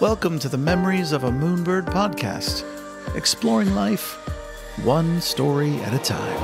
Welcome to the Memories of a Moonbird podcast, exploring life one story at a time.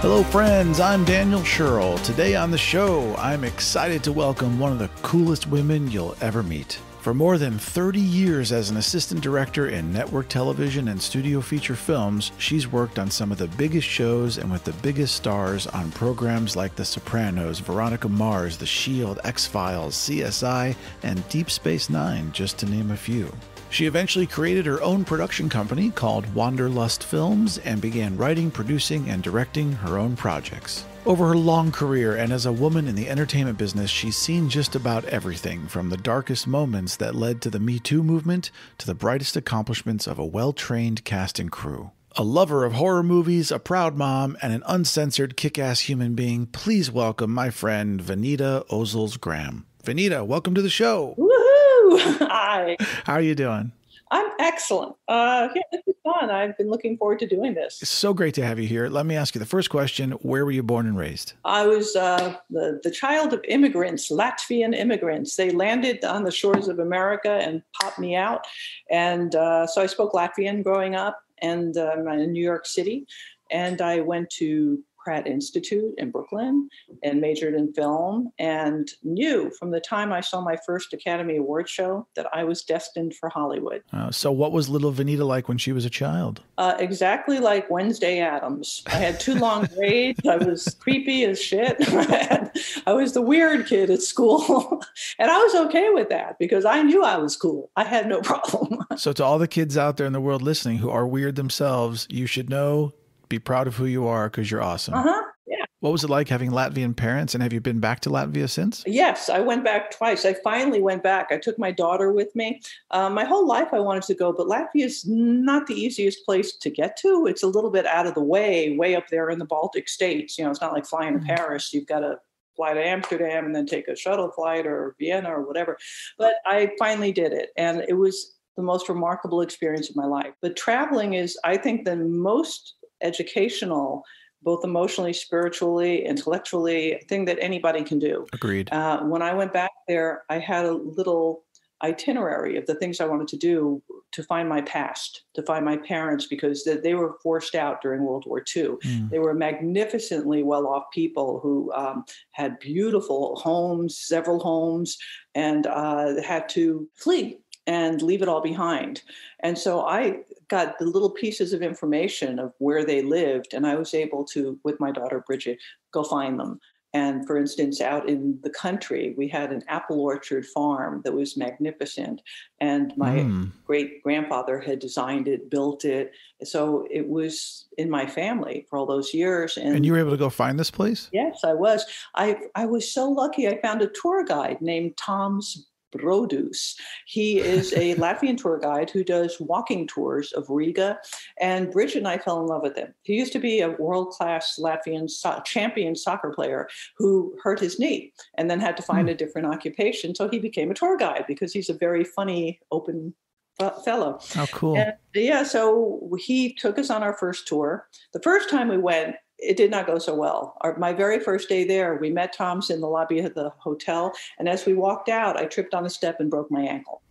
Hello, friends. I'm Daniel Sherrill. Today on the show, I'm excited to welcome one of the coolest women you'll ever meet. For more than 30 years as an assistant director in network television and studio feature films, she's worked on some of the biggest shows and with the biggest stars on programs like The Sopranos, Veronica Mars, The Shield, X Files, CSI, and Deep Space Nine, just to name a few. She eventually created her own production company called Wanderlust Films and began writing, producing, and directing her own projects. Over her long career and as a woman in the entertainment business, she's seen just about everything from the darkest moments that led to the Me Too movement to the brightest accomplishments of a well trained cast and crew. A lover of horror movies, a proud mom, and an uncensored kick ass human being, please welcome my friend Venita Ozols Graham. Venita, welcome to the show. Woohoo! Hi. How are you doing? I'm excellent. Uh, yeah, this is fun. I've been looking forward to doing this. It's so great to have you here. Let me ask you the first question Where were you born and raised? I was uh, the, the child of immigrants, Latvian immigrants. They landed on the shores of America and popped me out. And uh, so I spoke Latvian growing up and um, in New York City. And I went to Pratt Institute in Brooklyn and majored in film and knew from the time I saw my first Academy Award show that I was destined for Hollywood. Uh, so, what was little Venita like when she was a child? Uh, exactly like Wednesday Addams. I had two long braids. I was creepy as shit. I was the weird kid at school. and I was okay with that because I knew I was cool. I had no problem. so, to all the kids out there in the world listening who are weird themselves, you should know be proud of who you are because you're awesome. Uh huh. Yeah. What was it like having Latvian parents, and have you been back to Latvia since? Yes, I went back twice. I finally went back. I took my daughter with me. Um, my whole life I wanted to go, but Latvia is not the easiest place to get to. It's a little bit out of the way, way up there in the Baltic states. You know, it's not like flying to mm-hmm. Paris. You've got to fly to Amsterdam and then take a shuttle flight or Vienna or whatever. But I finally did it, and it was the most remarkable experience of my life. But traveling is, I think, the most educational both emotionally, spiritually, intellectually, thing that anybody can do. Agreed. Uh, when I went back there, I had a little itinerary of the things I wanted to do to find my past, to find my parents, because they were forced out during World War II. Mm. They were magnificently well off people who um, had beautiful homes, several homes, and uh, had to flee and leave it all behind. And so I got the little pieces of information of where they lived, and I was able to, with my daughter Bridget, go find them. And for instance, out in the country, we had an apple orchard farm that was magnificent. And my mm. great grandfather had designed it, built it. So it was in my family for all those years. And, and you were able to go find this place? Yes, I was. I, I was so lucky. I found a tour guide named Toms Brodus. He is a Latvian tour guide who does walking tours of Riga. And Bridget and I fell in love with him. He used to be a world class Latvian so- champion soccer player who hurt his knee and then had to find mm. a different occupation. So he became a tour guide because he's a very funny, open fellow. Oh, cool. And yeah, so he took us on our first tour. The first time we went, it did not go so well. Our, my very first day there, we met Toms in the lobby of the hotel. And as we walked out, I tripped on a step and broke my ankle.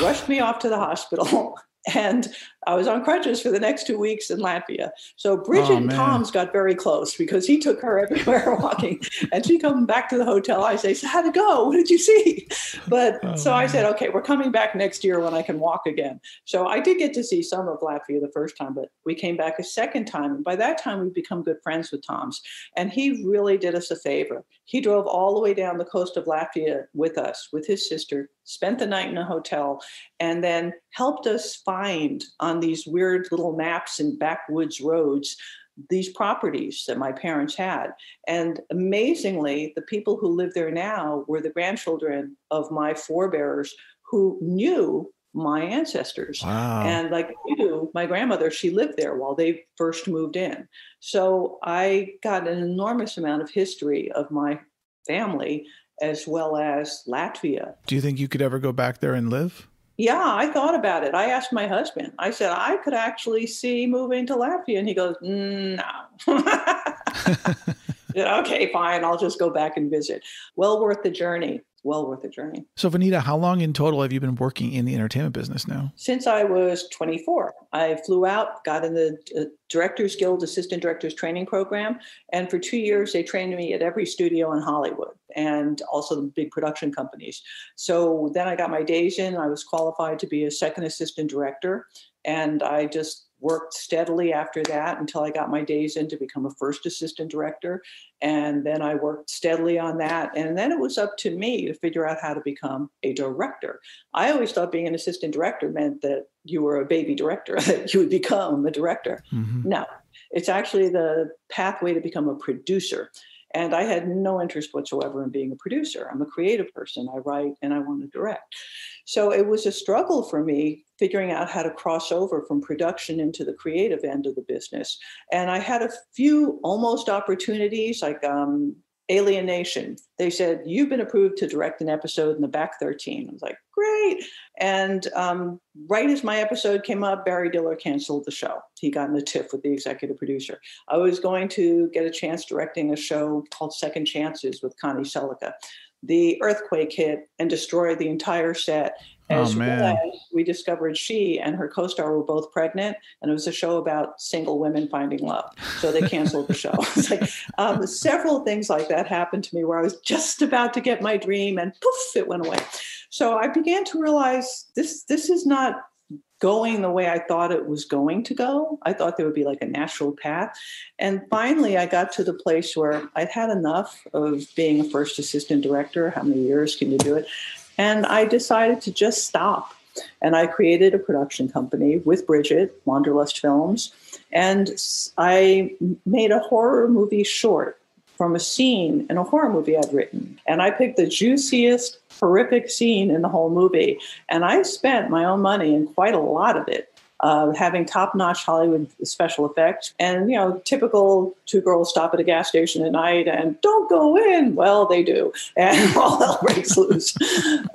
Rushed me off to the hospital. and I was on crutches for the next two weeks in Latvia. So Bridget oh, and Toms got very close because he took her everywhere walking. and she come back to the hotel. I say, so how'd it go? What did you see? But oh, so. I said, okay, we're coming back next year when I can walk again. So I did get to see some of Latvia the first time, but we came back a second time. And by that time, we've become good friends with Toms. And he really did us a favor. He drove all the way down the coast of Latvia with us, with his sister, spent the night in a hotel, and then helped us find on these weird little maps and backwoods roads these properties that my parents had. And amazingly, the people who live there now were the grandchildren of my forebears who knew my ancestors. Wow. And like you, my grandmother, she lived there while they first moved in. So I got an enormous amount of history of my family as well as Latvia. Do you think you could ever go back there and live? Yeah, I thought about it. I asked my husband. I said I could actually see moving to Latvia, and he goes, "No." okay, fine. I'll just go back and visit. Well worth the journey. Well worth the journey. So, Venita, how long in total have you been working in the entertainment business now? Since I was 24. I flew out, got in the uh, Directors Guild Assistant Directors Training Program, and for two years they trained me at every studio in Hollywood and also the big production companies. So then I got my days in. I was qualified to be a second assistant director, and I just worked steadily after that until I got my days in to become a first assistant director. And then I worked steadily on that. And then it was up to me to figure out how to become a director. I always thought being an assistant director meant that you were a baby director, that you would become a director. Mm-hmm. No, it's actually the pathway to become a producer. And I had no interest whatsoever in being a producer. I'm a creative person. I write and I want to direct. So it was a struggle for me figuring out how to cross over from production into the creative end of the business. And I had a few almost opportunities, like um, Alien Nation. They said, You've been approved to direct an episode in the back 13. I was like, Great. And um, right as my episode came up, Barry Diller canceled the show. He got in a tiff with the executive producer. I was going to get a chance directing a show called Second Chances with Connie Sellecca the earthquake hit and destroyed the entire set. Oh, as oh, man. we discovered she and her co-star were both pregnant, and it was a show about single women finding love. So they canceled the show. It's like um, several things like that happened to me where I was just about to get my dream, and poof, it went away. So I began to realize this this is not going the way I thought it was going to go. I thought there would be like a natural path. And finally, I got to the place where I'd had enough of being a first assistant director. How many years can you do it? And I decided to just stop. And I created a production company with Bridget, Wanderlust Films. And I made a horror movie short from a scene in a horror movie I'd written. And I picked the juiciest, horrific scene in the whole movie. And I spent my own money and quite a lot of it. Uh, having top-notch Hollywood special effects, and you know, typical two girls stop at a gas station at night and don't go in. Well, they do, and all hell breaks loose.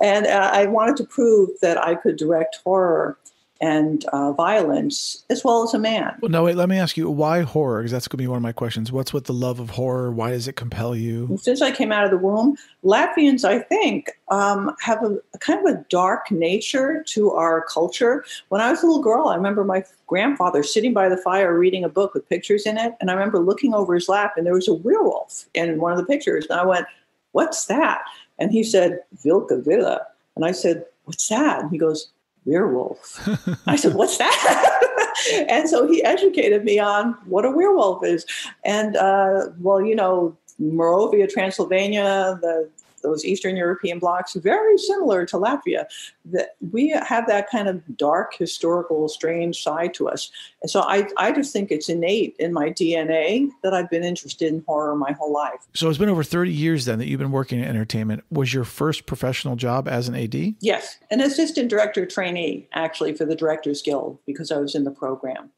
And uh, I wanted to prove that I could direct horror and uh, violence, as well as a man. Well, no, wait, let me ask you why horror? Because that's going to be one of my questions. What's with the love of horror? Why does it compel you? Since I came out of the womb, Latvians, I think, um, have a, a, kind of a dark nature to our culture. When I was a little girl, I remember my grandfather sitting by the fire reading a book with pictures in it. And I remember looking over his lap, and there was a werewolf in one of the pictures. And I went, What's that? And he said, Vilka Villa. And I said, What's that? And he goes, werewolf. I said, What's that? and so he educated me on what a werewolf is. And, uh, well, you know, Moravia, Transylvania, the those Eastern European blocks, very similar to Latvia. That we have that kind of dark, historical, strange side to us. And so I, I just think it's innate in my DNA that I've been interested in horror my whole life. So it's been over 30 years then that you've been working in entertainment. Was your first professional job as an AD? Yes, an assistant director trainee, actually, for the Directors Guild because I was in the program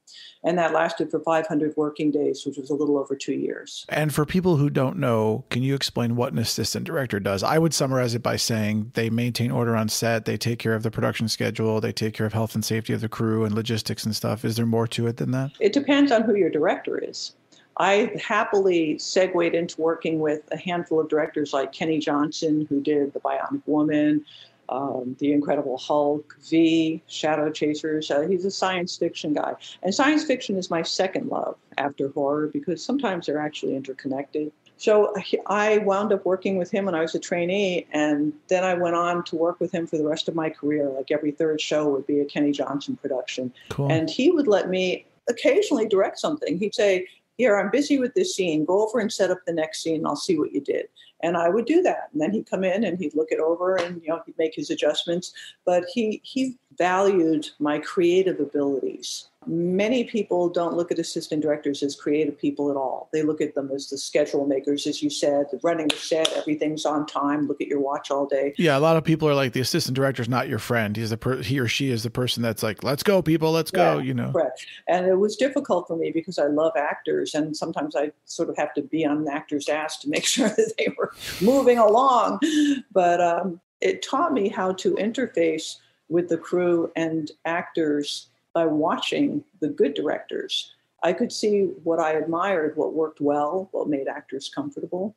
and that lasted for 500 working days, which was a little over two years. And for people who don't know, can you explain what an assistant director does? I would summarize it by saying they maintain order on set, they take care of the production schedule, they take care of health and safety of the crew and logistics and stuff. Is there more to it than that? It depends on who your director is. I happily segued into working with a handful of directors like Kenny Johnson, who did The Bionic Woman, um, The Incredible Hulk, V, Shadow Chasers. Uh, he's a science fiction guy. And science fiction is my second love after horror because sometimes they're actually interconnected. So I wound up working with him when I was a trainee, and then I went on to work with him for the rest of my career. Like every third show would be a Kenny Johnson production. Cool. And he would let me occasionally direct something. He'd say, Here, I'm busy with this scene. Go over and set up the next scene. I'll see what you did. And I would do that. And then he'd come in and he'd look it over and you know he'd make his adjustments. But he he valued my creative abilities. Many people don't look at assistant directors as creative people at all. They look at them as the schedule makers, as you said, running the set, everything's on time. Look at your watch all day. Yeah, a lot of people are like the assistant director is not your friend. He's the per- he or she is the person that's like, let's go, people, let's yeah, go. You know, correct. And it was difficult for me because I love actors, and sometimes I sort of have to be on an actor's ass to make sure that they were moving along. But um, it taught me how to interface with the crew and actors by watching the good directors. I could see what I admired, what worked well, what made actors comfortable.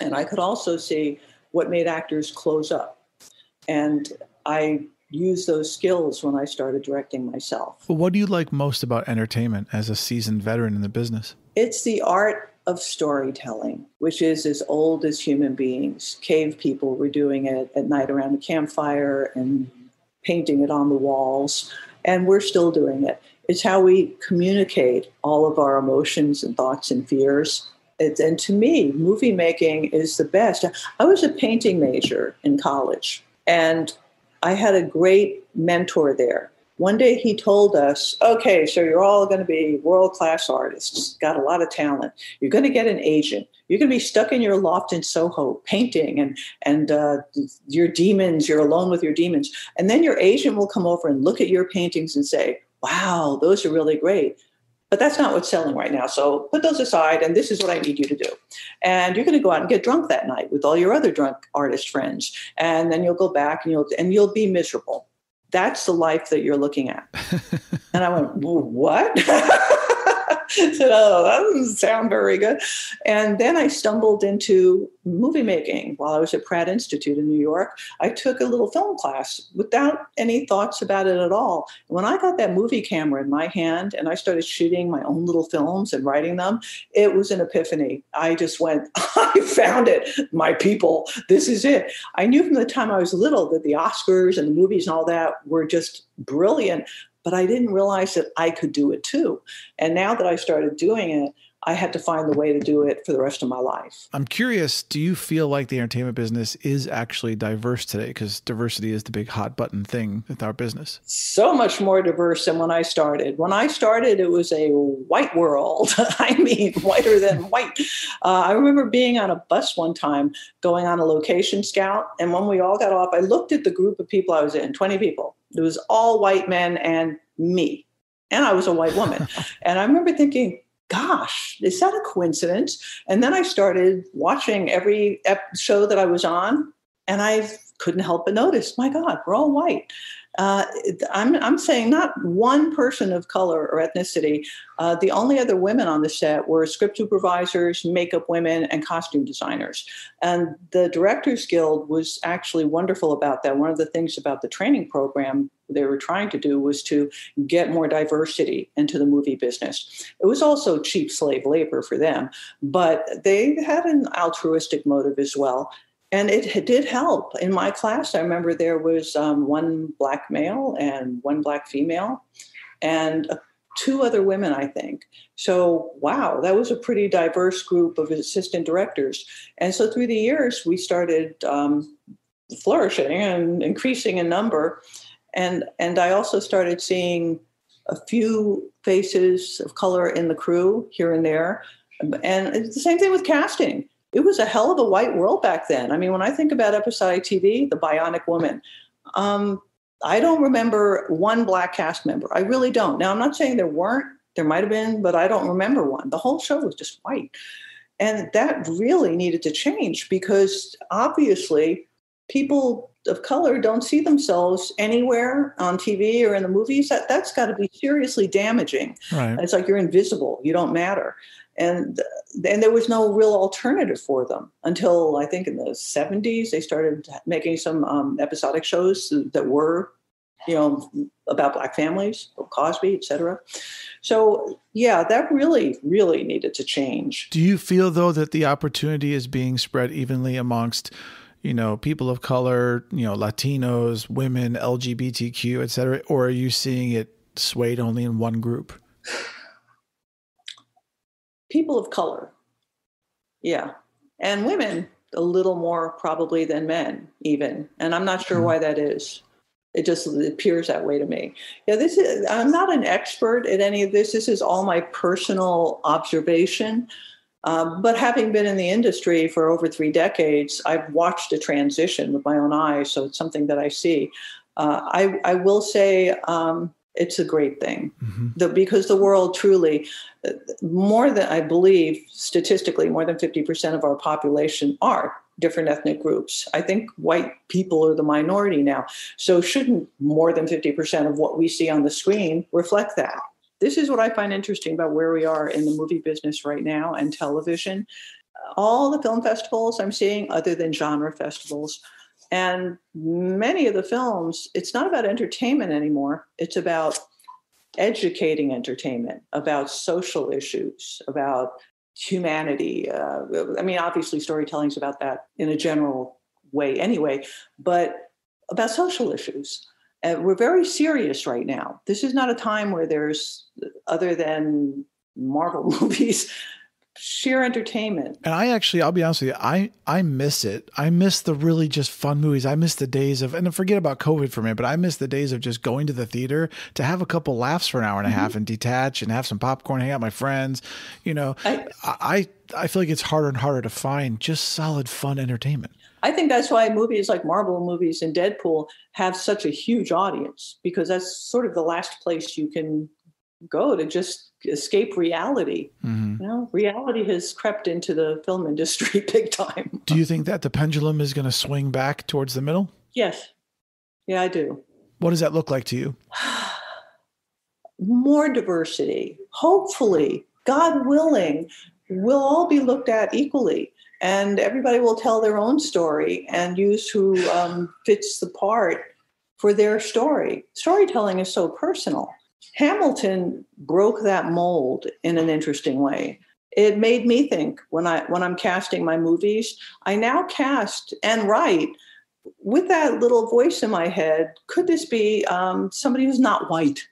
And I could also see what made actors close up. And I used those skills when I started directing myself. Well, what do you like most about entertainment as a seasoned veteran in the business? It's the art of storytelling, which is as old as human beings. Cave people were doing it at night around a campfire and painting it on the walls, and we're still doing it. It's how we communicate all of our emotions and thoughts and fears. It's, and to me, movie making is the best. I was a painting major in college, and I had a great mentor there one day he told us, okay, so you're all going to be world class artists, got a lot of talent. You're going to get an agent. You're going to be stuck in your loft in Soho painting and, and uh, your demons, you're alone with your demons. And then your agent will come over and look at your paintings and say, wow, those are really great. But that's not what's selling right now. So put those aside, and this is what I need you to do. And you're going to go out and get drunk that night with all your other drunk artist friends, and then you'll go back and you'll and you'll be miserable that's the life that you're looking at. and I went, what? said, oh, that doesn't sound very good. And then I stumbled into movie making while I was at Pratt Institute in New York. I took a little film class without any thoughts about it at all. When I got that movie camera in my hand and I started shooting my own little films and writing them, it was an epiphany. I just went, I found it. My people, this is it. I knew from the time I was little that the Oscars and the movies and all that were just brilliant but I didn't realize that I could do it too. And now that I started doing it, I had to find the way to do it for the rest of my life. I'm curious, do you feel like the entertainment business is actually diverse today? Because diversity is the big hot button thing with our business. So much more diverse than when I started. When I started, it was a white world. I mean, whiter than white. Uh, I remember being on a bus one time going on a location scout. And when we all got off, I looked at the group of people I was in 20 people. It was all white men and me. And I was a white woman. and I remember thinking, gosh, is that a coincidence? And then I started watching every show that I was on, and I couldn't help but notice, my God, we're all white uh, I'm, I'm saying not one person of color or ethnicity. Uh, the only other women on the set were script supervisors, makeup women, and costume designers. And the Directors Guild was actually wonderful about that. One of the things about the training program they were trying to do was to get more diversity into the movie business. It was also cheap slave labor for them, but they had an altruistic motive as well and it did help. In my class, I remember there was um, one black male and one black female, and uh, two other women, I think. So, wow, that was a pretty diverse group of assistant directors. And so, through the years, we started um, flourishing and increasing in number. And, and I also started seeing a few faces of color in the crew here and there. And it's the same thing with casting it was a hell of a white world back then. I mean, when I think about episodic TV, The Bionic Woman, um, I don't remember one black cast member. I really don't. Now, I'm not saying there weren't, there might have been, but I don't remember one. The whole show was just white. And that really needed to change because obviously people of color don't see themselves anywhere on TV or in the movies. That, that's got to be seriously damaging. Right. It's like you're invisible, you don't matter and and there was no real alternative for them until I think in the 70s they started making some um, episodic shows that were you know about black families Cosby etc so yeah that really really needed to change. Do you feel though that the opportunity is being spread evenly amongst you know people of color you know Latinos women LGBTQ etc or are you seeing it swayed only in one group people of color. Yeah. And women a little more probably than men, even. And I'm not sure mm-hmm. why that is. It just appears that way to me. Yeah, this is I'm not an expert at any of this. This is all my personal observation. Um, but having been in the industry for over three decades, I've watched a transition with my own eyes. So it's something that I see. Uh, I, I will say um, it's a great thing mm-hmm. the, because the world truly more than i believe statistically more than 50% of our population are different ethnic groups i think white people are the minority now so shouldn't more than 50% of what we see on the screen reflect that this is what i find interesting about where we are in the movie business right now and television all the film festivals I'm seeing, other than genre festivals. And many of the films, it's not about entertainment anymore. It's about educating entertainment, about social issues, about humanity. Uh, I mean, obviously, storytelling is about that in a general way anyway, but about social issues. And we're very serious right now. This is not a time where there's, other than Marvel movies, sheer entertainment. And I actually, I'll be honest with you, I I miss it. I miss the really just fun movies. I miss the days of, and forget about COVID for me, but I miss the days of just going to the theater to have a couple laughs for an hour and a mm-hmm. half and detach and have some popcorn, hang out with my friends. You know, I, I I feel like it's harder and harder to find just solid fun entertainment. I think that's why movies like Marvel movies and Deadpool have such a huge audience because that's sort of the last place you can go to just escape reality. Mm-hmm. You know, reality has crept into the film industry big time. Do you think that the pendulum is going to swing back towards the middle? Yes. Yeah, I do. What does that look like to you? More diversity. Hopefully, God willing, we'll all be looked at equally and everybody will tell their own story and use who um, fits the part for their story. Storytelling is so personal. Hamilton broke that mold in an interesting way. It made me think when I when I'm casting my movies, I now cast and write with that little voice in my head. Could this be um, somebody who's not white?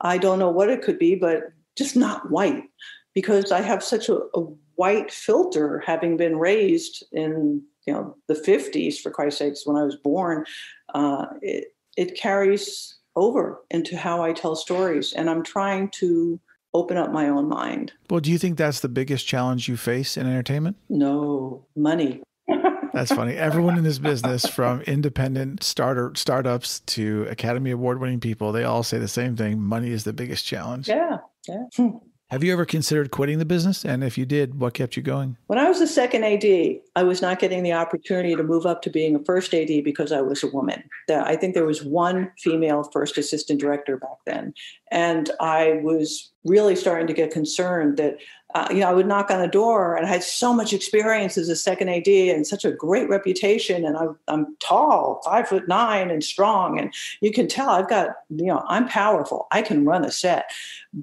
I don't know what it could be, but just not white, because I have such a, a white filter, having been raised in you know the 50s, for Christ's sakes, when I was born. Uh, it, it carries over into how I tell stories. And I'm trying to open up my own mind. Well, do you think that's the biggest challenge you face in entertainment? No, money. That's funny. Everyone in this business, from independent starter startups to Academy Award winning people, they all say the same thing: money is the biggest challenge. Yeah, yeah. Have you ever considered quitting the business? And if you did, what kept you going? When I was a second AD, I was not getting the opportunity to move up to being a first AD because I was a woman. I think there was one female first assistant director back then. And I was really starting to get concerned that, uh, you know, I would knock on a door and I had so much experience as a second AD and such a great reputation. And I, I'm tall, five foot nine and strong. And you can tell I've got, you know, I'm powerful. I can run a set.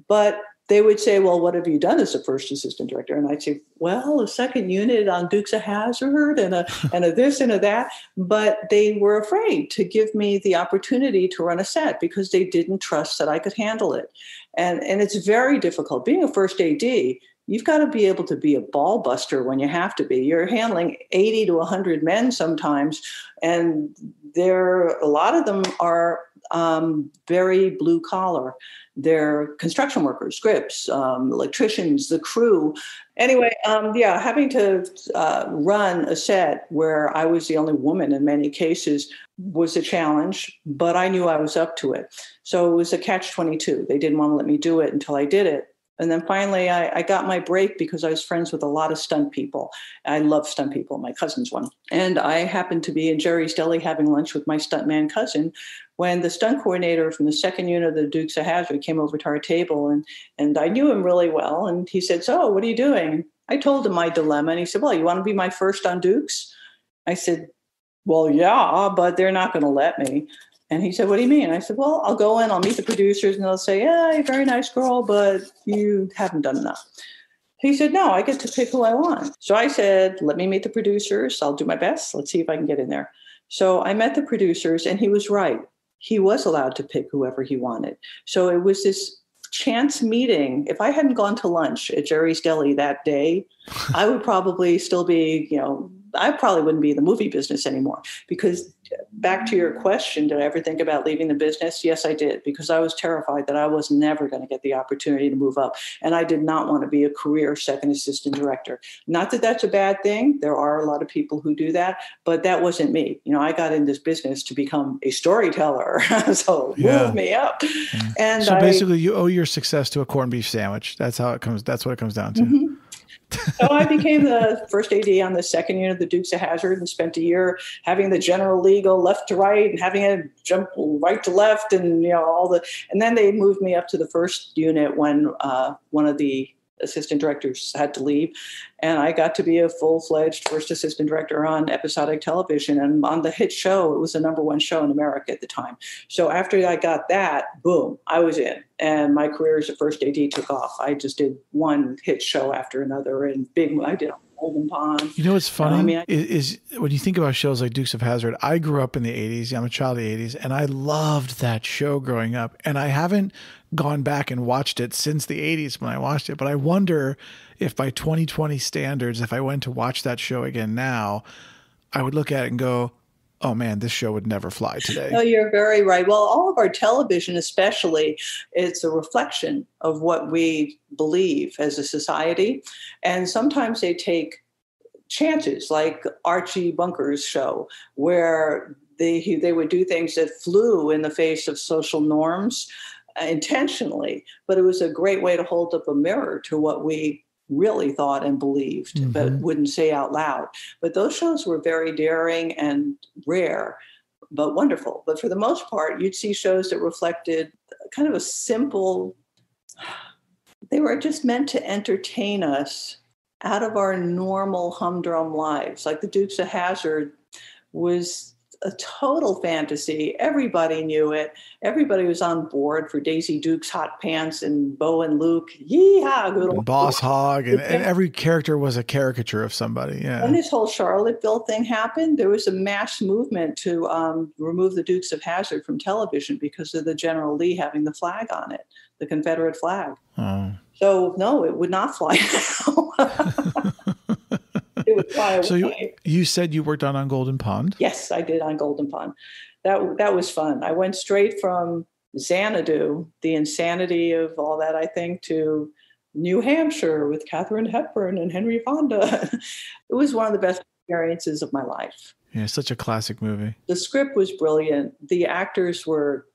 But they would say, Well, what have you done as a first assistant director? And I'd say, Well, a second unit on Dukes of Hazzard and a and a this and a that. But they were afraid to give me the opportunity to run a set because they didn't trust that I could handle it. And and it's very difficult. Being a first AD, you've got to be able to be a ball buster when you have to be. You're handling 80 to 100 men sometimes, and there a lot of them are um, very blue collar. They're construction workers, grips, um, electricians, the crew. Anyway, um, yeah, having to uh, run a set where I was the only woman in many cases was a challenge, but I knew I was up to it. So it was a catch 22. They didn't want to let me do it until I did it. And then finally, I, I, got my break because I was friends with a lot of stunt people. I love stunt people. My cousin's one. And I happened to be in Jerry's Deli having lunch with my stuntman cousin when the stunt coordinator from the second unit of the Dukes of Hazzard came over to our table. And, and I knew him really well. And he said, So, what are you doing? I told him my dilemma. And he said, Well, you want to be my first on Dukes? I said, Well, yeah, but they're not going to let me. And he said, What do you mean? I said, Well, I'll go in, I'll meet the producers, and they'll say, Yeah, you're a very nice girl, but you haven't done enough. He said, No, I get to pick who I want. So I said, Let me meet the producers. I'll do my best. Let's see if I can get in there. So I met the producers, and he was right. He was allowed to pick whoever he wanted. So it was this chance meeting. If I hadn't gone to lunch at Jerry's Deli that day, I would probably still be, you know, I probably wouldn't be in the movie business anymore because back to your question, did I ever think about leaving the business? Yes, I did, because I was terrified that I was never going to get the opportunity to move up. And I did not want to be a career second assistant director. Not that that's a bad thing. There are a lot of people who do that, but that wasn't me. You know, I got in this business to become a storyteller. so yeah. move me up. Yeah. And so basically, you owe your success to a corned beef sandwich. That's how it comes. That's what it comes down to. Mm-hmm so I became the first AD on the second unit of the Dukes of Hazzard and spent a year having the general legal left to right and having it jump right to left and you know all the and then they moved me up to the first unit when uh, one of the assistant directors had to leave. And I got to be a full fledged first assistant director on episodic television. And on the hit show, it was the number one show in America at the time. So after I got that, boom, I was in. And my career as a first AD took off. I just did one hit show after another and big, I did Golden Pond. You know what's funny I mean, I, is, is, when you think about shows like Dukes of Hazzard. I grew up in the '80s. I'm a child of the '80s, and I loved that show growing up. And I haven't gone back and watched it since the '80s when I watched it. But I wonder if by 2020 standards, if I went to watch that show again now, I would look at it and go, oh man, this show would never fly today. No, you're very right. Well, all of our television, especially, it's a reflection of what we believe as a society. And sometimes they take chances, like Archie Bunker's show, where they, they would do things that flew in the face of social norms uh, intentionally, but it was a great way to hold up a mirror to what we really thought and believed, mm-hmm. but wouldn't say out loud. But those shows were very daring and rare, but wonderful. But for the most part, you'd see shows that reflected kind of a simple, they were just meant to entertain us out of our normal humdrum lives. Like the Dukes of Hazzard was a total fantasy. Everybody knew it. Everybody was on board for Daisy Duke's hot pants and Bo and Luke. Yeehaw! Good old Boss Hogg, and, and, every character was a caricature of somebody. Yeah. When this whole Charlottesville thing happened, there was a mass movement to um, remove the Dukes of Hazzard from television because of the General Lee having the flag on it, the Confederate flag. Oh. So no, it would not fly now. it would fly away. So you, you said you worked on on Golden Pond? Yes, I did on Golden Pond. That that was fun. I went straight from Xanadu, the insanity of all that, I think, to New Hampshire with Katharine Hepburn and Henry Fonda. it was one of the best experiences of my life. Yeah, such a classic movie. The script was brilliant. The actors were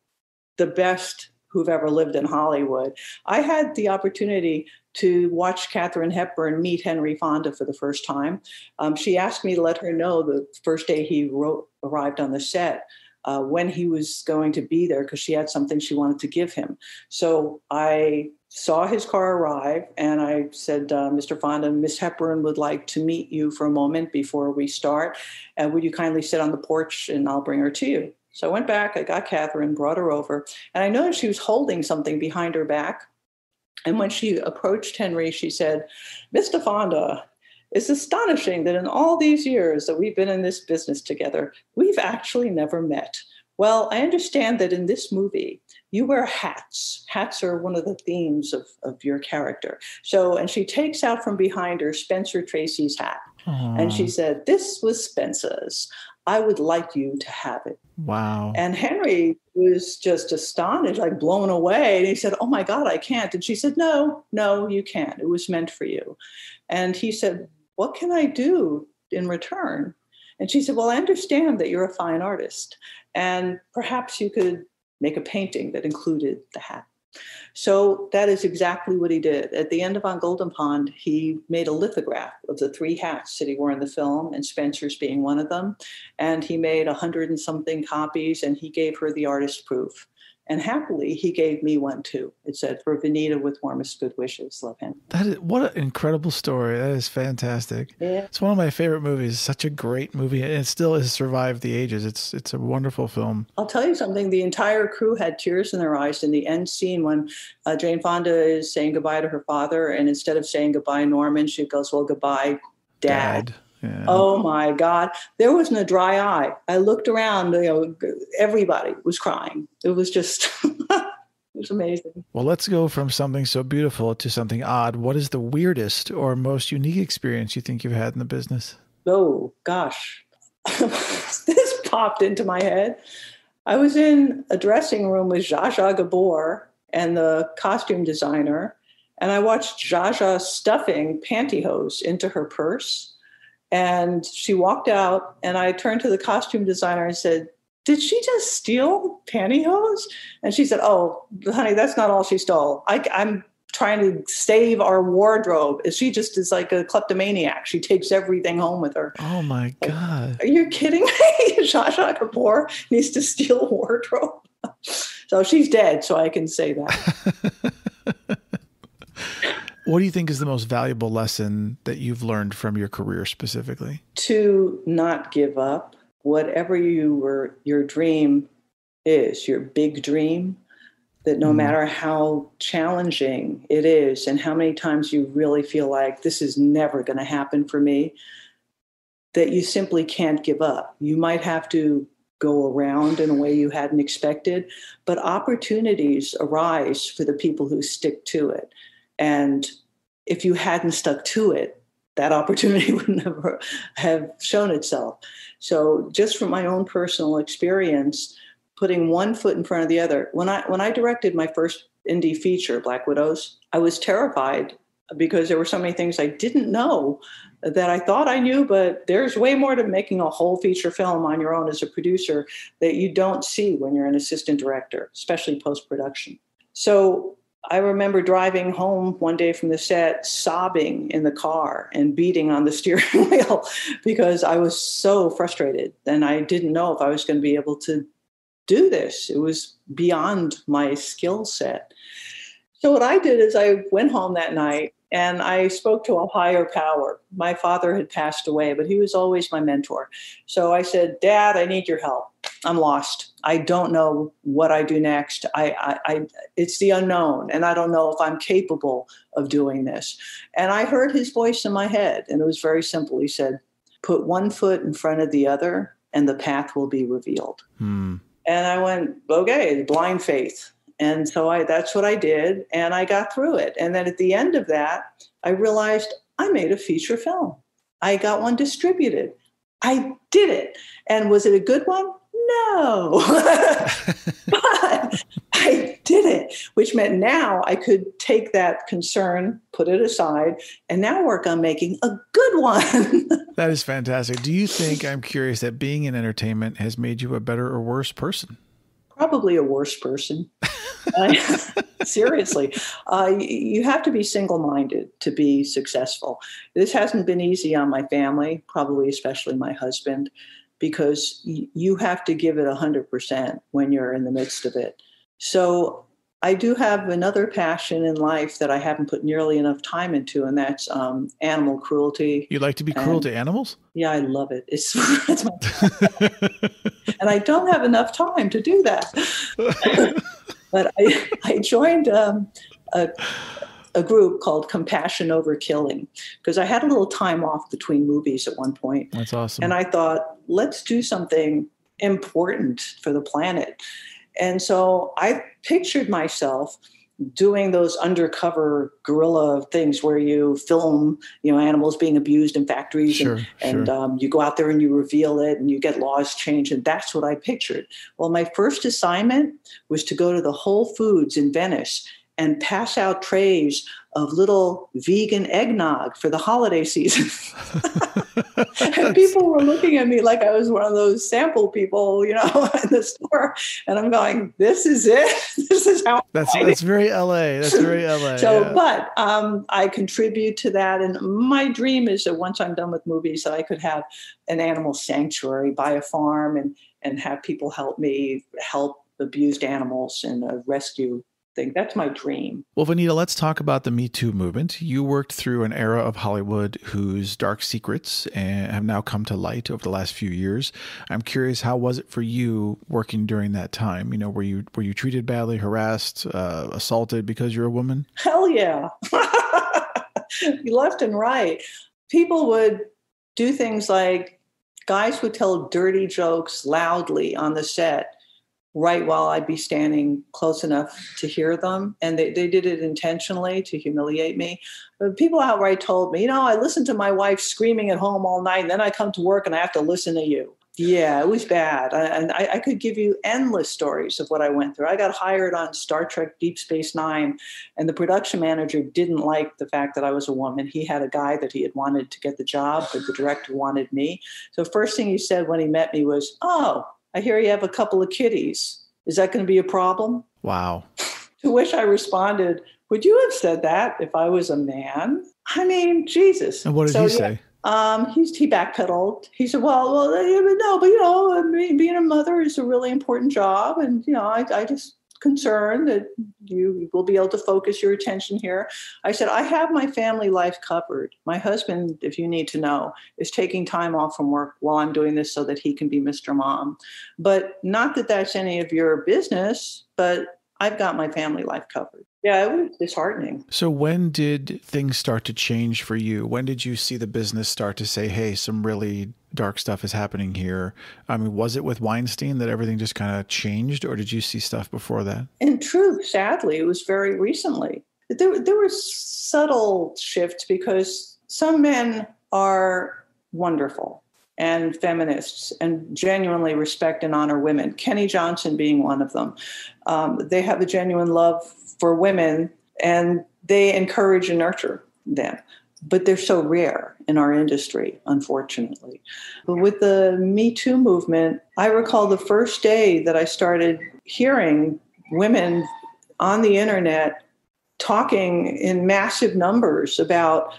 the best who've ever lived in Hollywood. I had the opportunity to watch Katharine Hepburn meet Henry Fonda for the first time. Um, she asked me to let her know the first day he wrote, arrived on the set. Uh, when he was going to be there because she had something she wanted to give him. So I saw his car arrive and I said, uh, Mr. Fonda, Miss Hepburn would like to meet you for a moment before we start. And would you kindly sit on the porch and I'll bring her to you? So I went back, I got Katharine, brought her over, and I noticed she was holding something behind her back. And when she approached Henry, she said, Mr. Fonda, it's astonishing that in all these years that we've been in this business together, we've actually never met. Well, I understand that in this movie, you wear hats. Hats are one of the themes of, of your character. So, and she takes out from behind her Spencer Tracy's hat. Aww. And she said, This was Spencer's. I would like you to have it. Wow. And Henry was just astonished, like blown away. And he said, Oh my God, I can't. And she said, No, no, you can't. It was meant for you. And he said, What can I do in return? And she said, Well, I understand that you're a fine artist. And perhaps you could make a painting that included the hat. So that is exactly what he did. At the end of On Golden Pond, he made a lithograph of the three hats that he wore in the film, and Spencer's being one of them. And he made a hundred and something copies, and he gave her the artist proof. And happily, he gave me one too. It said, "For Venita with warmest good wishes, love him." That is what an incredible story. That is fantastic. Yeah. It's one of my favorite movies. Such a great movie, and it still has survived the ages. It's it's a wonderful film. I'll tell you something. The entire crew had tears in their eyes in the end scene when uh, Jane Fonda is saying goodbye to her father, and instead of saying goodbye, Norman, she goes, "Well, goodbye, Dad." Dad. Yeah. Oh my God. There wasn't a dry eye. I looked around, you know, everybody was crying. It was just, it was amazing. Well, let's go from something so beautiful to something odd. What is the weirdest or most unique experience you think you've had in the business? Oh, gosh. this popped into my head. I was in a dressing room with Zsa Zsa Gabor and the costume designer, and I watched Zsa Zsa stuffing pantyhose into her purse and she walked out, and I turned to the costume designer and said, Did she just steal pantyhose? And she said, Oh, honey, that's not all she stole. I, I'm trying to save our wardrobe. She just is like a kleptomaniac. She takes everything home with her. Oh my God. Are you kidding me? Zsa Gabor needs to steal wardrobe. so she's dead, so I can say that. What do you think is the most valuable lesson that you've learned from your career specifically? To not give up. Whatever you were your dream is, your big dream, that no mm. matter how challenging it is and how many times you really feel like this is never going to happen for me, that you simply can't give up. You might have to go around in a way you hadn't expected, but opportunities arise for the people who stick to it. And if you hadn't stuck to it, that opportunity would never have shown itself. So, just from my own personal experience, putting one foot in front of the other. When I when I directed my first indie feature, Black Widows, I was terrified because there were so many things I didn't know that I thought I knew, but there's way more to making a whole feature film on your own as a producer that you don't see when you're an assistant director, especially post production. So I remember driving home one day from the set, sobbing in the car and beating on the steering wheel because I was so frustrated and I didn't know if I was going to be able to do this. It was beyond my skill set. So, what I did is I went home that night and I spoke to a higher power. My father had passed away, but he was always my mentor. So I said, Dad, I need your help. I'm lost. I don't know what I do next. I, I, I, it's the unknown, and I don't know if I'm capable of doing this. And I heard his voice in my head, and it was very simple. He said, "Put one foot in front of the other, and the path will be revealed." Hmm. And I went, "Okay, blind faith." And so I, that's what I did, and I got through it. And then at the end of that, I realized I made a feature film. I got one distributed. I did it. And was it a good one? No. but I did it, which meant now I could take that concern, put it aside, and now work on making a good one. that is fantastic. Do you think, I'm curious, that being in entertainment has made you a better or worse person? Probably a worse person. seriously, uh, you have to be single minded to be successful. This hasn't been easy on my family, probably especially my husband, because you have to give it 100% when you're in the midst of it. So I do have another passion in life that I haven't put nearly enough time into, and that's um, animal cruelty. You like to be cruel and, to animals? Yeah, I love it. It's, my, and I don't have enough time to do that. but I, I joined um, a, a group called Compassion Over Killing because I had a little time off between movies at one point. That's awesome. And I thought, let's do something important for the planet. And so I pictured myself doing those undercover guerrilla things where you film you know animals being abused in factories sure, and, sure. Um, you go out there and you reveal it and you get laws changed and that's what i pictured well my first assignment was to go to the whole foods in venice and pass out trays of little vegan eggnog for the holiday season. and people were looking at me like I was one of those sample people, you know, in the store. And I'm going, this is it. this is how that's that's very LA. That's very LA. so, yeah. but um, I contribute to that. And my dream is that once I'm done with movies, that I could have an animal sanctuary, buy a farm, and and have people help me help abused animals and uh, rescue thing. That's my dream. Well, Venita, let's talk about the Me Too movement. You worked through an era of Hollywood whose dark secrets eh, have now come to light over the last few years. I'm curious, how was it for you working during that time? You know, were you were you treated badly, harassed, uh, assaulted because you're a woman? Hell yeah, left and right. People would do things like guys would tell dirty jokes loudly on the set right while I'd be standing close enough to hear them. And they, they did it intentionally to humiliate me. But people outright told me, you know, I listen to my wife screaming at home all night, and then I come to work and I have to listen to you. Yeah, it was bad. And I, I, could give you endless stories of what I went through. I got hired on Star Trek Deep Space Nine, and the production manager didn't like the fact that I was a woman. He had a guy that he had wanted to get the job, but the director wanted me. So, first thing he said when he met me was, Oh, I hear you have a couple of kitties. Is that going to be a problem? Wow. to which I responded, Would you have said that if I was a man? I mean, Jesus. And what did so, he say? Um, he's, he backpedaled. He said, "Well, well, no, but you know, being a mother is a really important job, and you know, I, I just concerned that you will be able to focus your attention here. I said, I have my family life covered. My husband, if you need to know, is taking time off from work while I'm doing this so that he can be Mr. Mom. But not that that's any of your business, but I've got my family life covered. Yeah, it was disheartening. So, when did things start to change for you? When did you see the business start to say, hey, some really dark stuff is happening here? I mean, was it with Weinstein that everything just kind of changed, or did you see stuff before that? In truth, sadly, it was very recently. There, there were subtle shifts because some men are wonderful and feminists and genuinely respect and honor women, Kenny Johnson being one of them. Um, they have a genuine love for women and they encourage and nurture them. But they're so rare in our industry, unfortunately. But with the Me Too movement, I recall the first day that I started hearing women on the internet talking in massive numbers about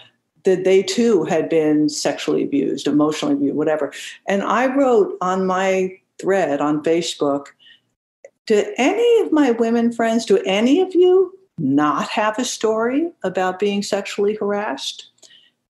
that they too had been sexually abused, emotionally abused, whatever. And I wrote on my thread on Facebook, do any of my women friends, do any of you not have a story about being sexually harassed?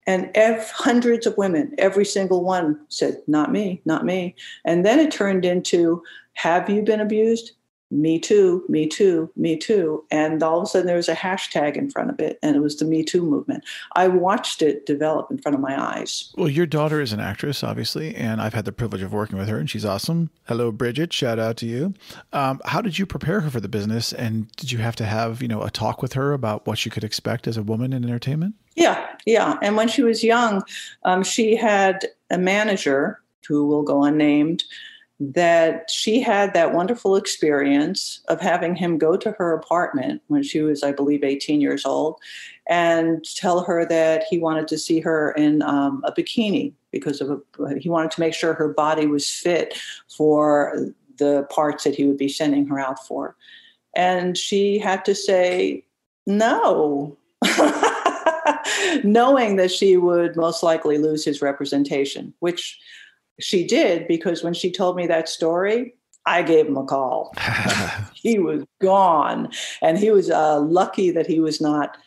And ev- hundreds of women, every single one said, Not me, not me. And then it turned into, Have you been abused? Me too, me too, me too. And all of a sudden there was a hashtag in front of it, and it was the Me Too movement. I watched it develop in front of my eyes. Well, your daughter is an actress, obviously, and I've had the privilege of working with her, and she's awesome. Hello, Bridget. Shout out to you. Um, how did you prepare her for the business, and did you have to have you know a talk with her about what she could expect as a woman in entertainment? Yeah, yeah. And when she was young, um, she had a manager who will go unnamed that she had that wonderful experience of having him go to her apartment when she was, I believe, 18 years old and tell her that he wanted to see her in um, a bikini because of a, he wanted to make sure her body was fit for the parts that he would be sending her out for. And she had to say no. knowing that she would most likely lose his representation, which she did because when she told me that story, I gave him a call. he was gone. And he was uh, lucky that he was not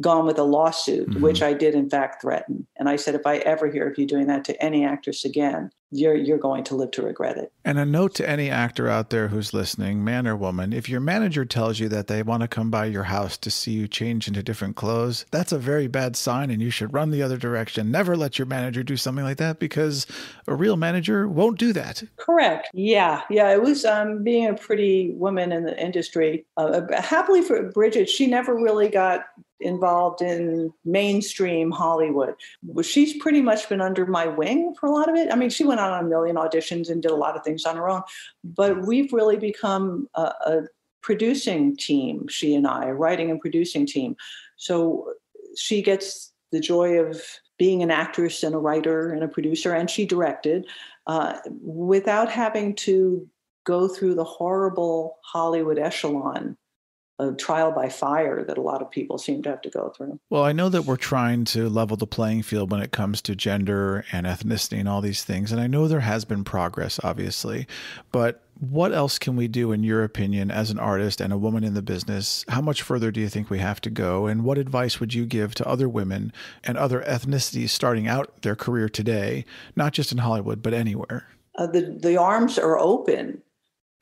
gone with a lawsuit, mm-hmm. which I did in fact threaten. And I said, if I ever hear of you doing that to any actress again, you're you're going to live to regret it. And a note to any actor out there who's listening, man or woman, if your manager tells you that they want to come by your house to see you change into different clothes, that's a very bad sign and you should run the other direction. Never let your manager do something like that because a real manager won't do that. Correct. Yeah. Yeah, it was um, being a pretty woman in the industry. Uh, happily for Bridget, she never really got involved in mainstream Hollywood. She's pretty much been under my wing for a lot of it. I mean, she went out on a million auditions and did a lot of things on her own, but we've really become a, a producing team, she and I, a writing and producing team. So she gets the joy of being an actress and a writer and a producer, and she directed uh, without having to go through the horrible Hollywood echelon a trial by fire that a lot of people seem to have to go through. Well, I know that we're trying to level the playing field when it comes to gender and ethnicity and all these things. And I know there has been progress, obviously. But what else can we do, in your opinion, as an artist and a woman in the business? How much further do you think we have to go? And what advice would you give to other women and other ethnicities starting out their career today, not just in Hollywood, but anywhere? Uh, the, the arms are open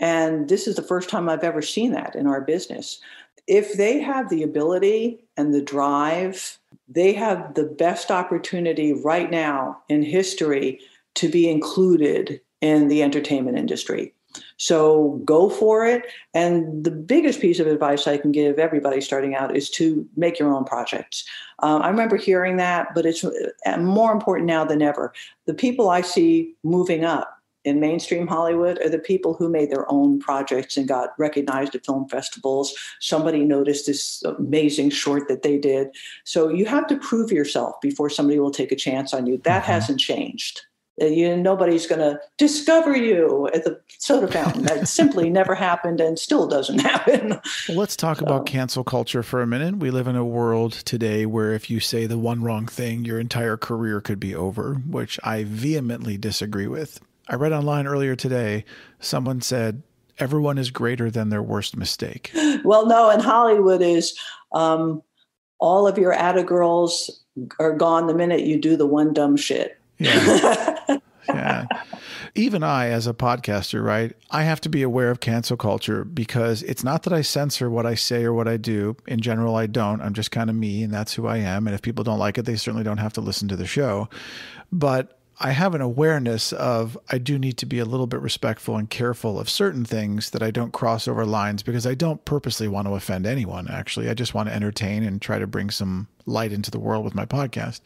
and this is the first time I've ever seen that in our business. If they have the ability and the drive, they have the best opportunity right now in history to be included in the entertainment industry. So go for it. And the biggest piece of advice I can give everybody starting out is to make your own projects. Um, I remember hearing that, but it's uh, more important now than ever. The people I see moving up in mainstream Hollywood are the people who made their own projects and got recognized at film festivals. Somebody noticed this amazing short that they did. So you have to prove yourself before somebody will take a chance on you. That mm-hmm. hasn't changed. Uh, you, nobody's going to discover you at the soda fountain. That simply never happened and still doesn't happen. Well, let's talk so. about cancel culture for a minute. We live in a world today where if you say the one wrong thing, your entire career could be over, which I vehemently disagree with. I read online earlier today, someone said, everyone is greater than their worst mistake. Well, no, in Hollywood is um, all of your Atta girls are gone the minute you do the one dumb shit. Yeah. yeah. Even I, as a podcaster, right, I have to be aware of cancel culture because it's not that I censor what I say or what I do. In general, I don't. I'm just kind of me, and that's who I am. And if people don't like it, they certainly don't have to listen to the show. But I have an awareness of I do need to be a little bit respectful and careful of certain things that I don't cross over lines because I don't purposely want to offend anyone, actually. I just want to entertain and try to bring some light into the world with my podcast.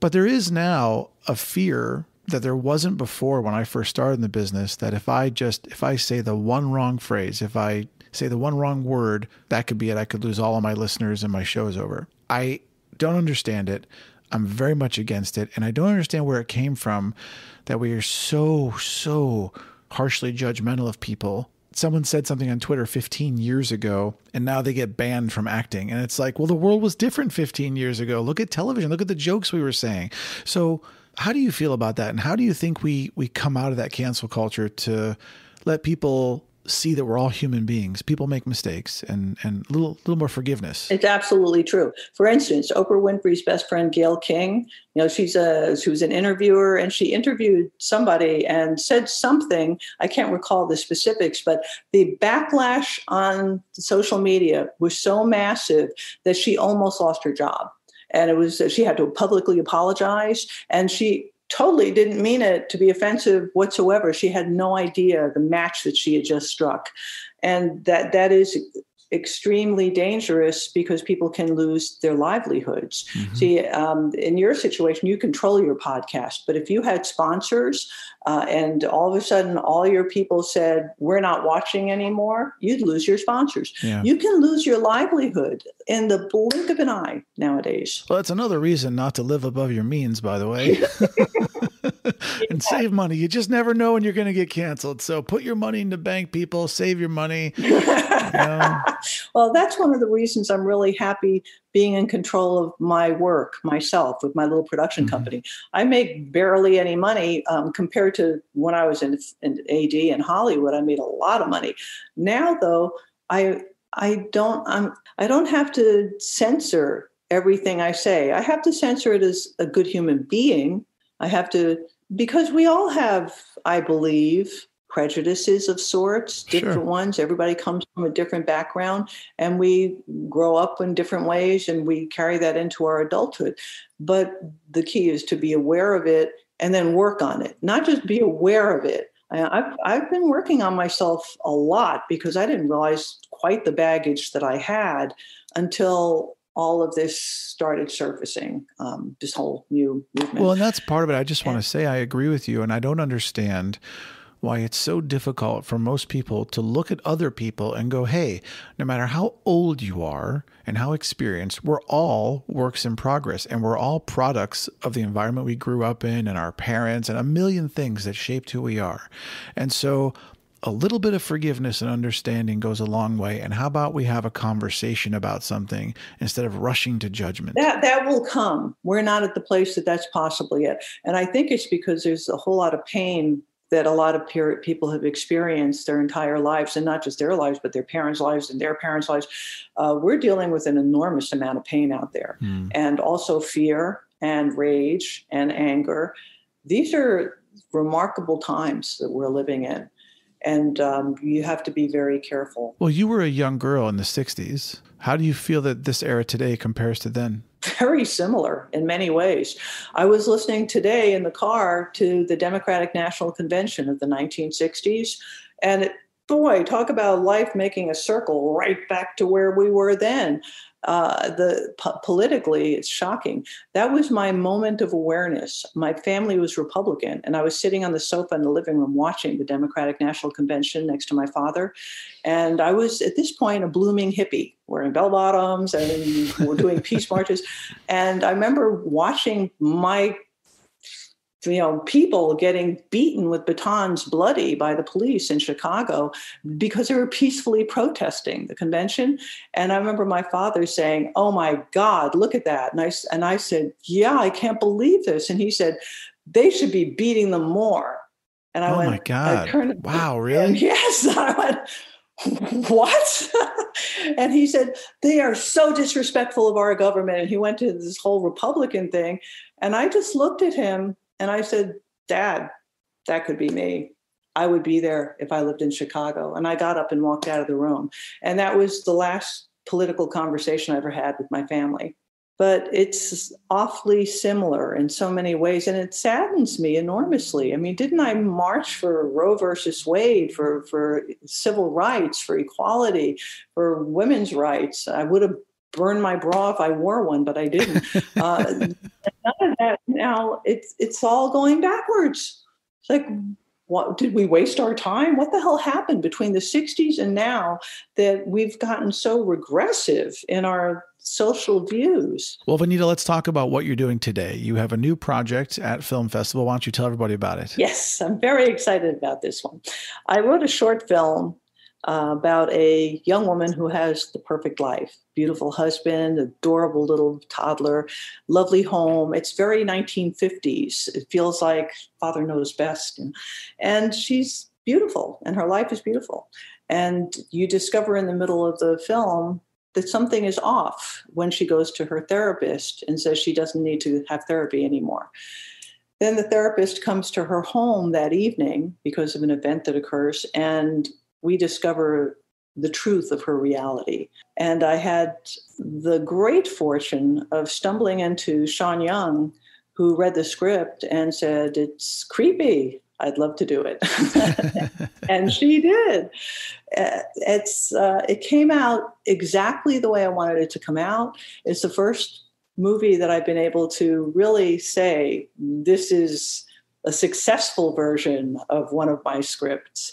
But there is now a fear that there wasn't before when I first started in the business that if I just if I say the one wrong phrase, if I say the one wrong word, that could be it. I could lose all of my listeners and my show is over. I don't understand it. I'm very much against it. And I don't understand where it came from that we are so, so harshly judgmental of people. Someone said something on Twitter 15 years ago, and now they get banned from acting. And it's like, well, the world was different 15 years ago. Look at television. Look at the jokes we were saying. So, how do you feel about that? And how do you think we we come out of that cancel culture to let people see that we're all human beings. People make mistakes and and a little little more forgiveness. It's absolutely true. For instance, Oprah Winfrey's best friend Gayle King, you know, she's a she was an interviewer and she interviewed somebody and said something, I can't recall the specifics, but the backlash on social media was so massive that she almost lost her job and it was she had to publicly apologize and she totally didn't mean it to be offensive whatsoever. She had no idea the match that she had just struck. And that that is extremely dangerous because people can lose their livelihoods. Mm-hmm. See, um, in your situation, you control your podcast, but if you had sponsors uh, and all of a sudden all your people said, We're not watching anymore, you'd lose your sponsors. Yeah. You can lose your livelihood in the blink of an eye nowadays. Well, that's another reason not to live above your means, by the way. and save money. You just never know when you're going to get canceled. So put your money in the bank, people. Save your money. You know? well, that's one of the reasons I'm really happy being in control of my work myself with my little production mm-hmm. company. I make barely any money um, compared to when I was in, in AD in Hollywood. I made a lot of money. Now, though, I I don't I'm I don't have to censor everything I say. I have to censor it as a good human being. I have to because we all have, I believe, prejudices of sorts, different sure. ones. Everybody comes from a different background and we grow up in different ways and we carry that into our adulthood. But the key is to be aware of it and then work on it, not just be aware of it. I've, I've been working on myself a lot because I didn't realize quite the baggage that I had until all of this started surfacing, um, this whole new movement. Well, and that's part of it. I just want to say I agree with you, and I don't understand why it's so difficult for most people to look at other people and go, hey, no matter how old you are and how experienced, we're all works in progress and we're all products of the environment we grew up in and our parents and a million things that shaped who we are. And so a little bit of forgiveness and understanding goes a long way. And how about we have a conversation about something instead of rushing to judgment? That that will come. We're not at the place that that's possible yet, and I think it's because there's a whole lot of pain that a lot of people have experienced their entire lives, and not just their lives, but their parents' lives and their parents' lives. Uh, we're dealing with an enormous amount of pain out there, mm. and also fear and rage and anger. These are remarkable times that we're living in and um, you have to be very careful. Well, you were a young girl in the 60s. How do you feel that this era today compares to then? Very similar in many ways. I was listening today in the car to the Democratic National Convention of the 1960s, and it, boy, talk about life making a circle right back to where we were then uh, the po- politically it's shocking. That was my moment of awareness. My family was republican and i was sitting on the sofa in the living room watching the democratic national convention next to my father and i was at this point a blooming hippie wearing bell bottoms and we're doing peace marches. And i remember watching my you know people getting beaten with batons bloody by the police in chicago because they were peacefully protesting the convention and i remember my father saying oh my god look at that and i and i said yeah i can't believe this and he said they should be beating them more And I went, oh went, my God. wow, really? Yes. I went, what? and he said, they are so disrespectful of our government. And he went to this whole Republican thing. And I just looked at him and I said, Dad, that could be me. I would be there if I lived in Chicago. And I got up and walked out of the room. And that was the last political conversation I ever had with my family but it's awfully similar in so many ways and it saddens me enormously i mean didn't i march for roe versus wade for, for civil rights for equality for women's rights i would have burned my bra if i wore one but i didn't uh, none of that now it's it's all going backwards it's like what did we waste our time what the hell happened between the 60s and now that we've gotten so regressive in our social views. Well, Venita, let's talk about what you're doing today. You have a new project at Film Festival. Why don't you tell everybody about it? Yes, I'm very excited about this one. I wrote a short film uh, about a young woman who has the perfect life beautiful husband, adorable little toddler, lovely home. It's very 1950s. It feels like father knows best. And, and she's beautiful, and her life is beautiful. And you discover in the middle of the film that something is off when she goes to her therapist and says she doesn't need to have therapy anymore. Then the therapist comes to her home that evening because of an event that occurs, and we discover the truth of her reality. And I had the great fortune of stumbling into Sean Young, who read the script and said, It's creepy. I'd love to do it. and she did. Uh, it's uh, it came out exactly the way I wanted it to come out. It's the first movie that I've been able to really say this is a successful version of one of my scripts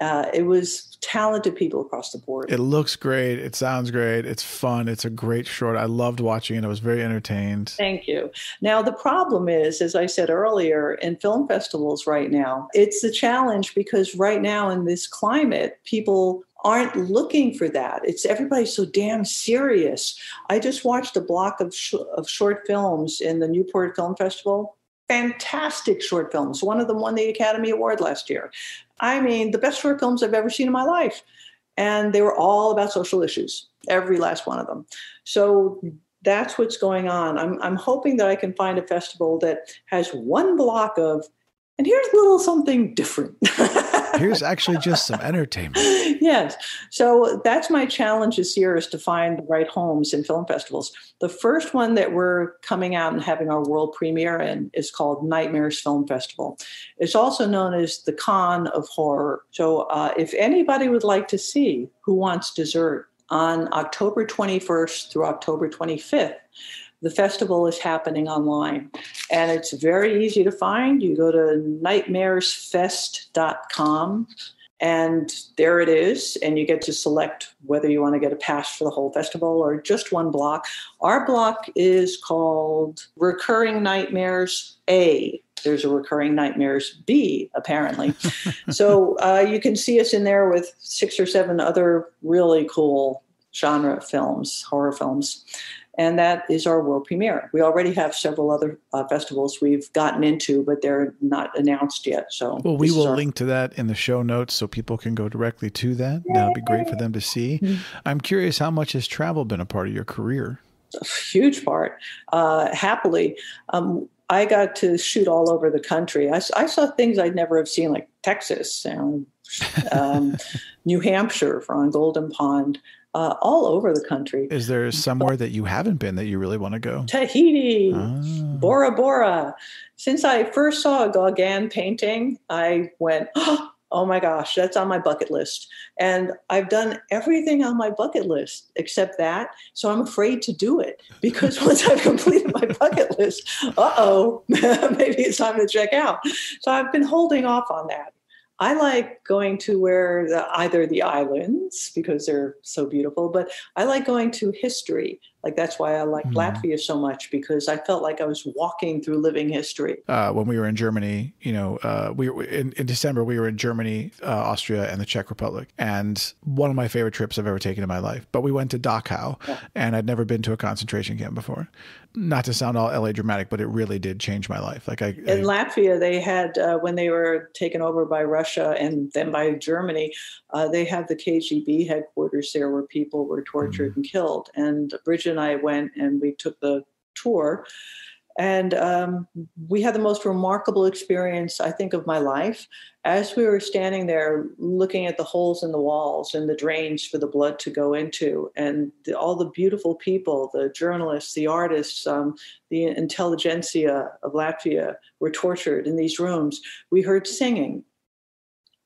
uh, it was talented people across the board. It looks great. It sounds great. It's fun. It's a great short. I loved watching it. I was very entertained. Thank you. Now, the problem is, as I said earlier, in film festivals right now, it's a challenge because right now in this climate, people aren't looking for that. It's everybody's so damn serious. I just watched a block of, sh- of short films in the Newport Film Festival fantastic short films. One of them won the Academy Award last year. I mean, the best short films I've ever seen in my life. And they were all about social issues, every last one of them. So that's what's going on. I'm, I'm hoping that I can find a festival that has one block of, and here's a little something different. Here's actually just some entertainment. yes. So that's my challenge this year is to find the right homes in film festivals. The first one that we're coming out and having our world premiere in is called Nightmares Film Festival. It's also known as the Con of Horror. So uh, if anybody would like to see Who Wants Dessert on October 21st through October 25th, the festival is happening online and it's very easy to find. You go to nightmaresfest.com and there it is. And you get to select whether you want to get a pass for the whole festival or just one block. Our block is called Recurring Nightmares A. There's a Recurring Nightmares B, apparently. so uh, you can see us in there with six or seven other really cool genre films, horror films and that is our world premiere. We already have several other uh, festivals we've gotten into, but they're not announced yet. So, well, we will our- link to that in the show notes so people can go directly to that. That would be great for them to see. Mm-hmm. I'm curious, how much has travel been a part of your career? A huge part. Uh, happily, um, I got to shoot all over the country. I, I saw things I'd never have seen, like Texas and um, New Hampshire on Golden Pond uh, all over the country. Is there somewhere that you haven't been that you really want to go? Tahiti, ah. Bora Bora. Since I first saw a Gauguin painting, I went, oh my gosh, that's on my bucket list. And I've done everything on my bucket list except that. So I'm afraid to do it because once I've completed my bucket list, uh oh, maybe it's time to check out. So I've been holding off on that. I like going to where the, either the islands because they're so beautiful, but I like going to history, Like that's why I like mm. Latvia so much because I felt like I was walking through living history. Uh, when we were in Germany, you know, uh, we were in, in, December we were in Germany, uh, Austria, and the Czech Republic, and one of my favorite trips I've ever taken in my life. But we went to Dachau, yeah. and I'd never been to a concentration camp before. Not to sound all LA dramatic, but it really did change my life. Like I in I, Latvia, they had uh, when they were taken over by Russia and then by Germany, uh, they had the KGB headquarters there where people were tortured mm-hmm. and killed. And Bridget and I went and we took the tour. And um, we had the most remarkable experience, I think, of my life. As we were standing there looking at the holes in the walls and the drains for the blood to go into, and the, all the beautiful people, the journalists, the artists, um, the intelligentsia of Latvia were tortured in these rooms, we heard singing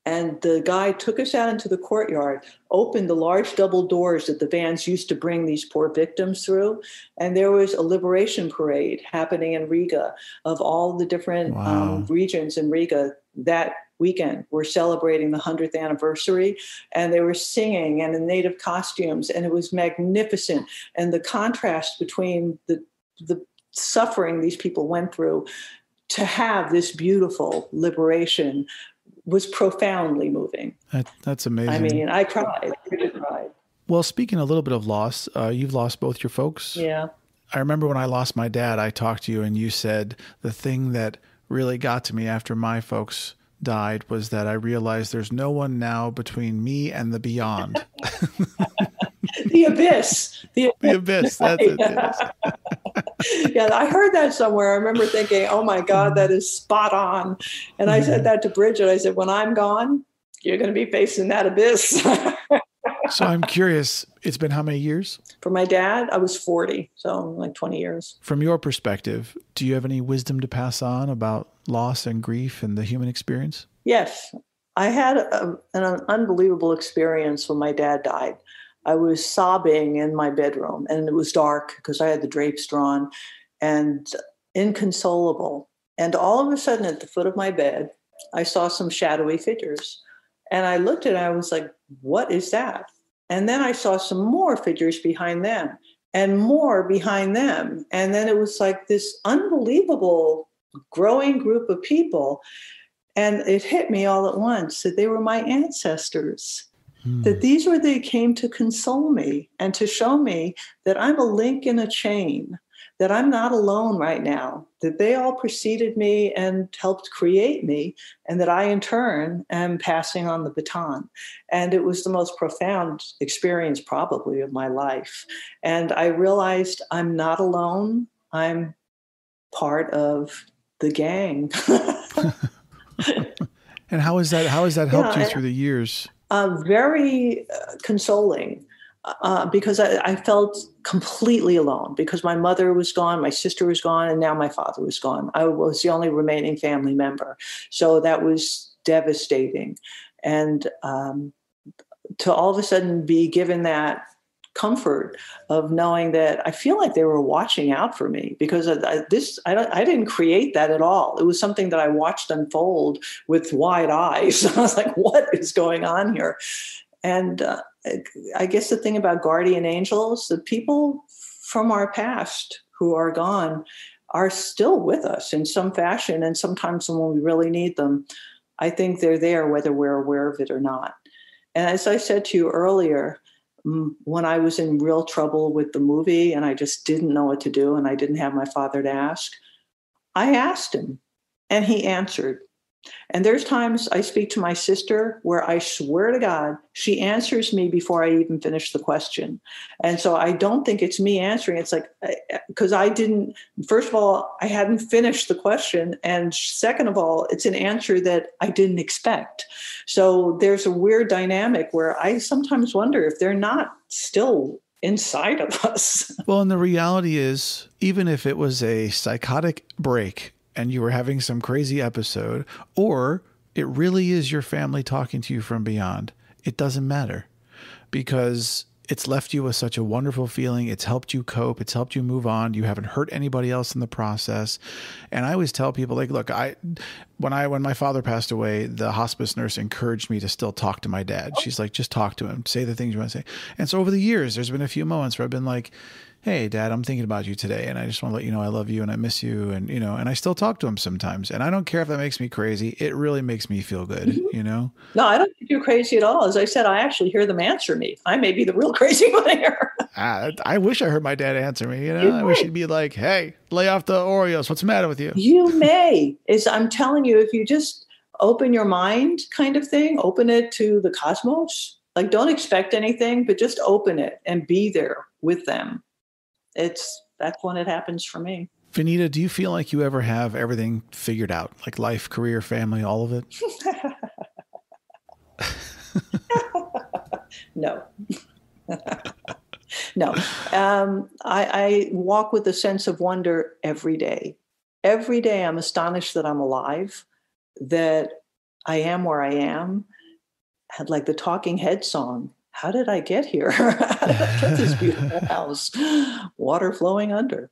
and the guy took us out into the courtyard, opened the large double doors that the vans used to bring these poor victims through. And there was a liberation parade happening in Riga of all the different um, wow. um, regions in Riga that weekend. We're celebrating the 100th anniversary. And they were singing and in native costumes. And it was magnificent. And the contrast between the, the suffering these people went through to have this beautiful liberation was profoundly moving. That, that's amazing. I mean, I cried. I cried. Well, speaking a little bit of loss, uh, you've lost both your folks. Yeah. I remember when I lost my dad, I talked to you and you said the thing that really got to me after my folks died was that I realized there's no one now between me and the beyond. the abyss. The, the abyss. That's it. yeah, I heard that somewhere. I remember thinking, oh my God, that is spot on. And I said mm-hmm. that to Bridget. I said, when I'm gone, you're going to be facing that abyss. so I'm curious, it's been how many years? For my dad, I was 40, so like 20 years. From your perspective, do you have any wisdom to pass on about loss and grief and the human experience? Yes. I had a, an unbelievable experience when my dad died. I was sobbing in my bedroom and it was dark because I had the drapes drawn and inconsolable. And all of a sudden, at the foot of my bed, I saw some shadowy figures. And I looked at it, I was like, what is that? And then I saw some more figures behind them and more behind them. And then it was like this unbelievable growing group of people. And it hit me all at once that they were my ancestors Hmm. That these were they came to console me and to show me that I'm a link in a chain, that I'm not alone right now, that they all preceded me and helped create me, and that I in turn am passing on the baton. And it was the most profound experience, probably, of my life. And I realized I'm not alone, I'm part of the gang. and how has that how has that helped yeah, you through the years uh, very uh, consoling uh, because I, I, felt completely alone because my mother was gone, my sister was gone, and now my father was gone. I was the only remaining family member. So that was devastating. And um, to all of a sudden be given that comfort of knowing that I feel like they were watching out for me because I, this I, I, didn't create that at all. It was something that I watched unfold with wide eyes. I was like, "What is going on here?" And uh, I guess the thing about guardian angels, the people from our past who are gone, are still with us in some fashion, and sometimes when we really need them, I think they're there whether we're aware of it or not. And as I said to you earlier, when I was in real trouble with the movie and I just didn't know what to do and I didn't have my father to ask, I asked him and he answered. And there's times I speak to my sister where I swear to God, she answers me before I even finish the question. And so I don't think it's me answering. It's like, eh, eh, because I didn't, first of all, I hadn't finished the question. And second of all, it's an answer that I didn't expect. So there's a weird dynamic where I sometimes wonder if they're not still inside of us. Well, and the reality is, even if it was a psychotic break, and you were having some crazy episode, or it really is your family talking to you from beyond, it doesn't matter because it's left you with such a wonderful feeling. It's helped you cope. It's helped you move on. You haven't hurt anybody else in the process. And I always tell people, like, look, I, when I, when my father passed away, the hospice nurse encouraged me to still talk to my dad. She's like, just talk to him, say the things you want to say. And so over the years, there's been a few moments where I've been like, hey, dad, I'm thinking about you today. And I just want to let you know I love you and I miss you. And, you know, and I still talk to him sometimes. And I don't care if that makes me crazy. It really makes me feel good, mm-hmm. you know? No, I don't think you're crazy at all. As I said, I actually hear them answer me. I may be the real crazy one here. I, I wish I heard my dad answer me, you know? You I wish he'd be like, hey, lay off the Oreos. What's the matter with you? You may. Is I'm telling you, if you just open your mind kind of thing, open it to the cosmos, like don't expect anything, but just open it and be there with them it's that's when it happens for me. Venita, do you feel like you ever have everything figured out, like life, career, family, all of it? no. no. Um, I, I walk with a sense of wonder every day. Every day I'm astonished that I'm alive, that I am where I am. Had like the Talking Head song, how did I get here? how did I get this beautiful house? Water flowing under.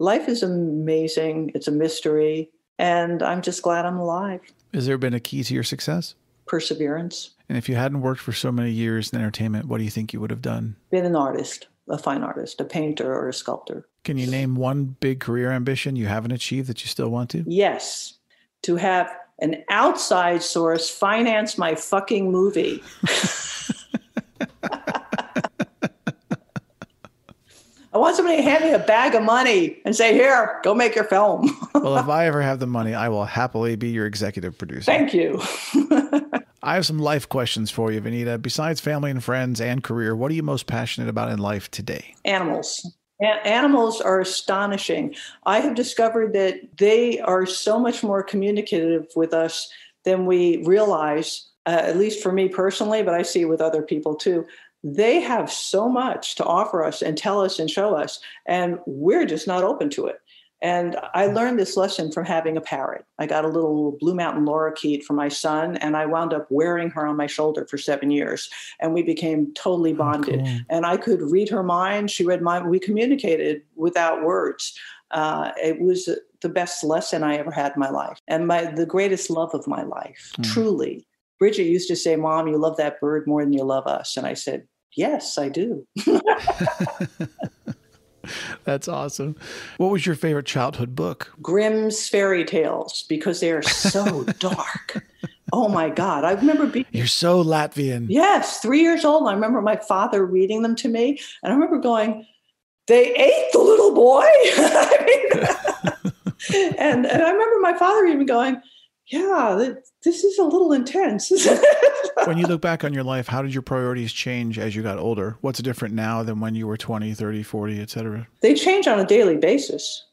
Life is amazing. It's a mystery. And I'm just glad I'm alive. Has there been a key to your success? Perseverance. And if you hadn't worked for so many years in entertainment, what do you think you would have done? Been an artist, a fine artist, a painter or a sculptor. Can you name one big career ambition you haven't achieved that you still want to? Yes. To have an outside source finance my fucking movie. I want somebody to hand me a bag of money and say, "Here, go make your film." well, if I ever have the money, I will happily be your executive producer. Thank you. I have some life questions for you, Venita. Besides family and friends and career, what are you most passionate about in life today? Animals. Animals are astonishing. I have discovered that they are so much more communicative with us than we realize. Uh, at least for me personally, but I see with other people too they have so much to offer us and tell us and show us, and we're just not open to it. And I learned this lesson from having a parrot. I got a little Blue Mountain lorikeet for my son, and I wound up wearing her on my shoulder for seven years. And we became totally oh, bonded. And I could read her mind. She read mine. We communicated without words. Uh, it was the best lesson I ever had in my life, and my the greatest love of my life. Mm. Truly, Bridget used to say, Mom, you love that bird more than you love us. And I said, Yes, I do. That's awesome. What was your favorite childhood book? Grimm's fairy tales because they are so dark. Oh my God. I remember being. You're so Latvian. Yes, three years old. I remember my father reading them to me. And I remember going, They ate the little boy. and, and I remember my father even going, yeah, this is a little intense. when you look back on your life, how did your priorities change as you got older? What's different now than when you were 20, 30, 40, et cetera? They change on a daily basis.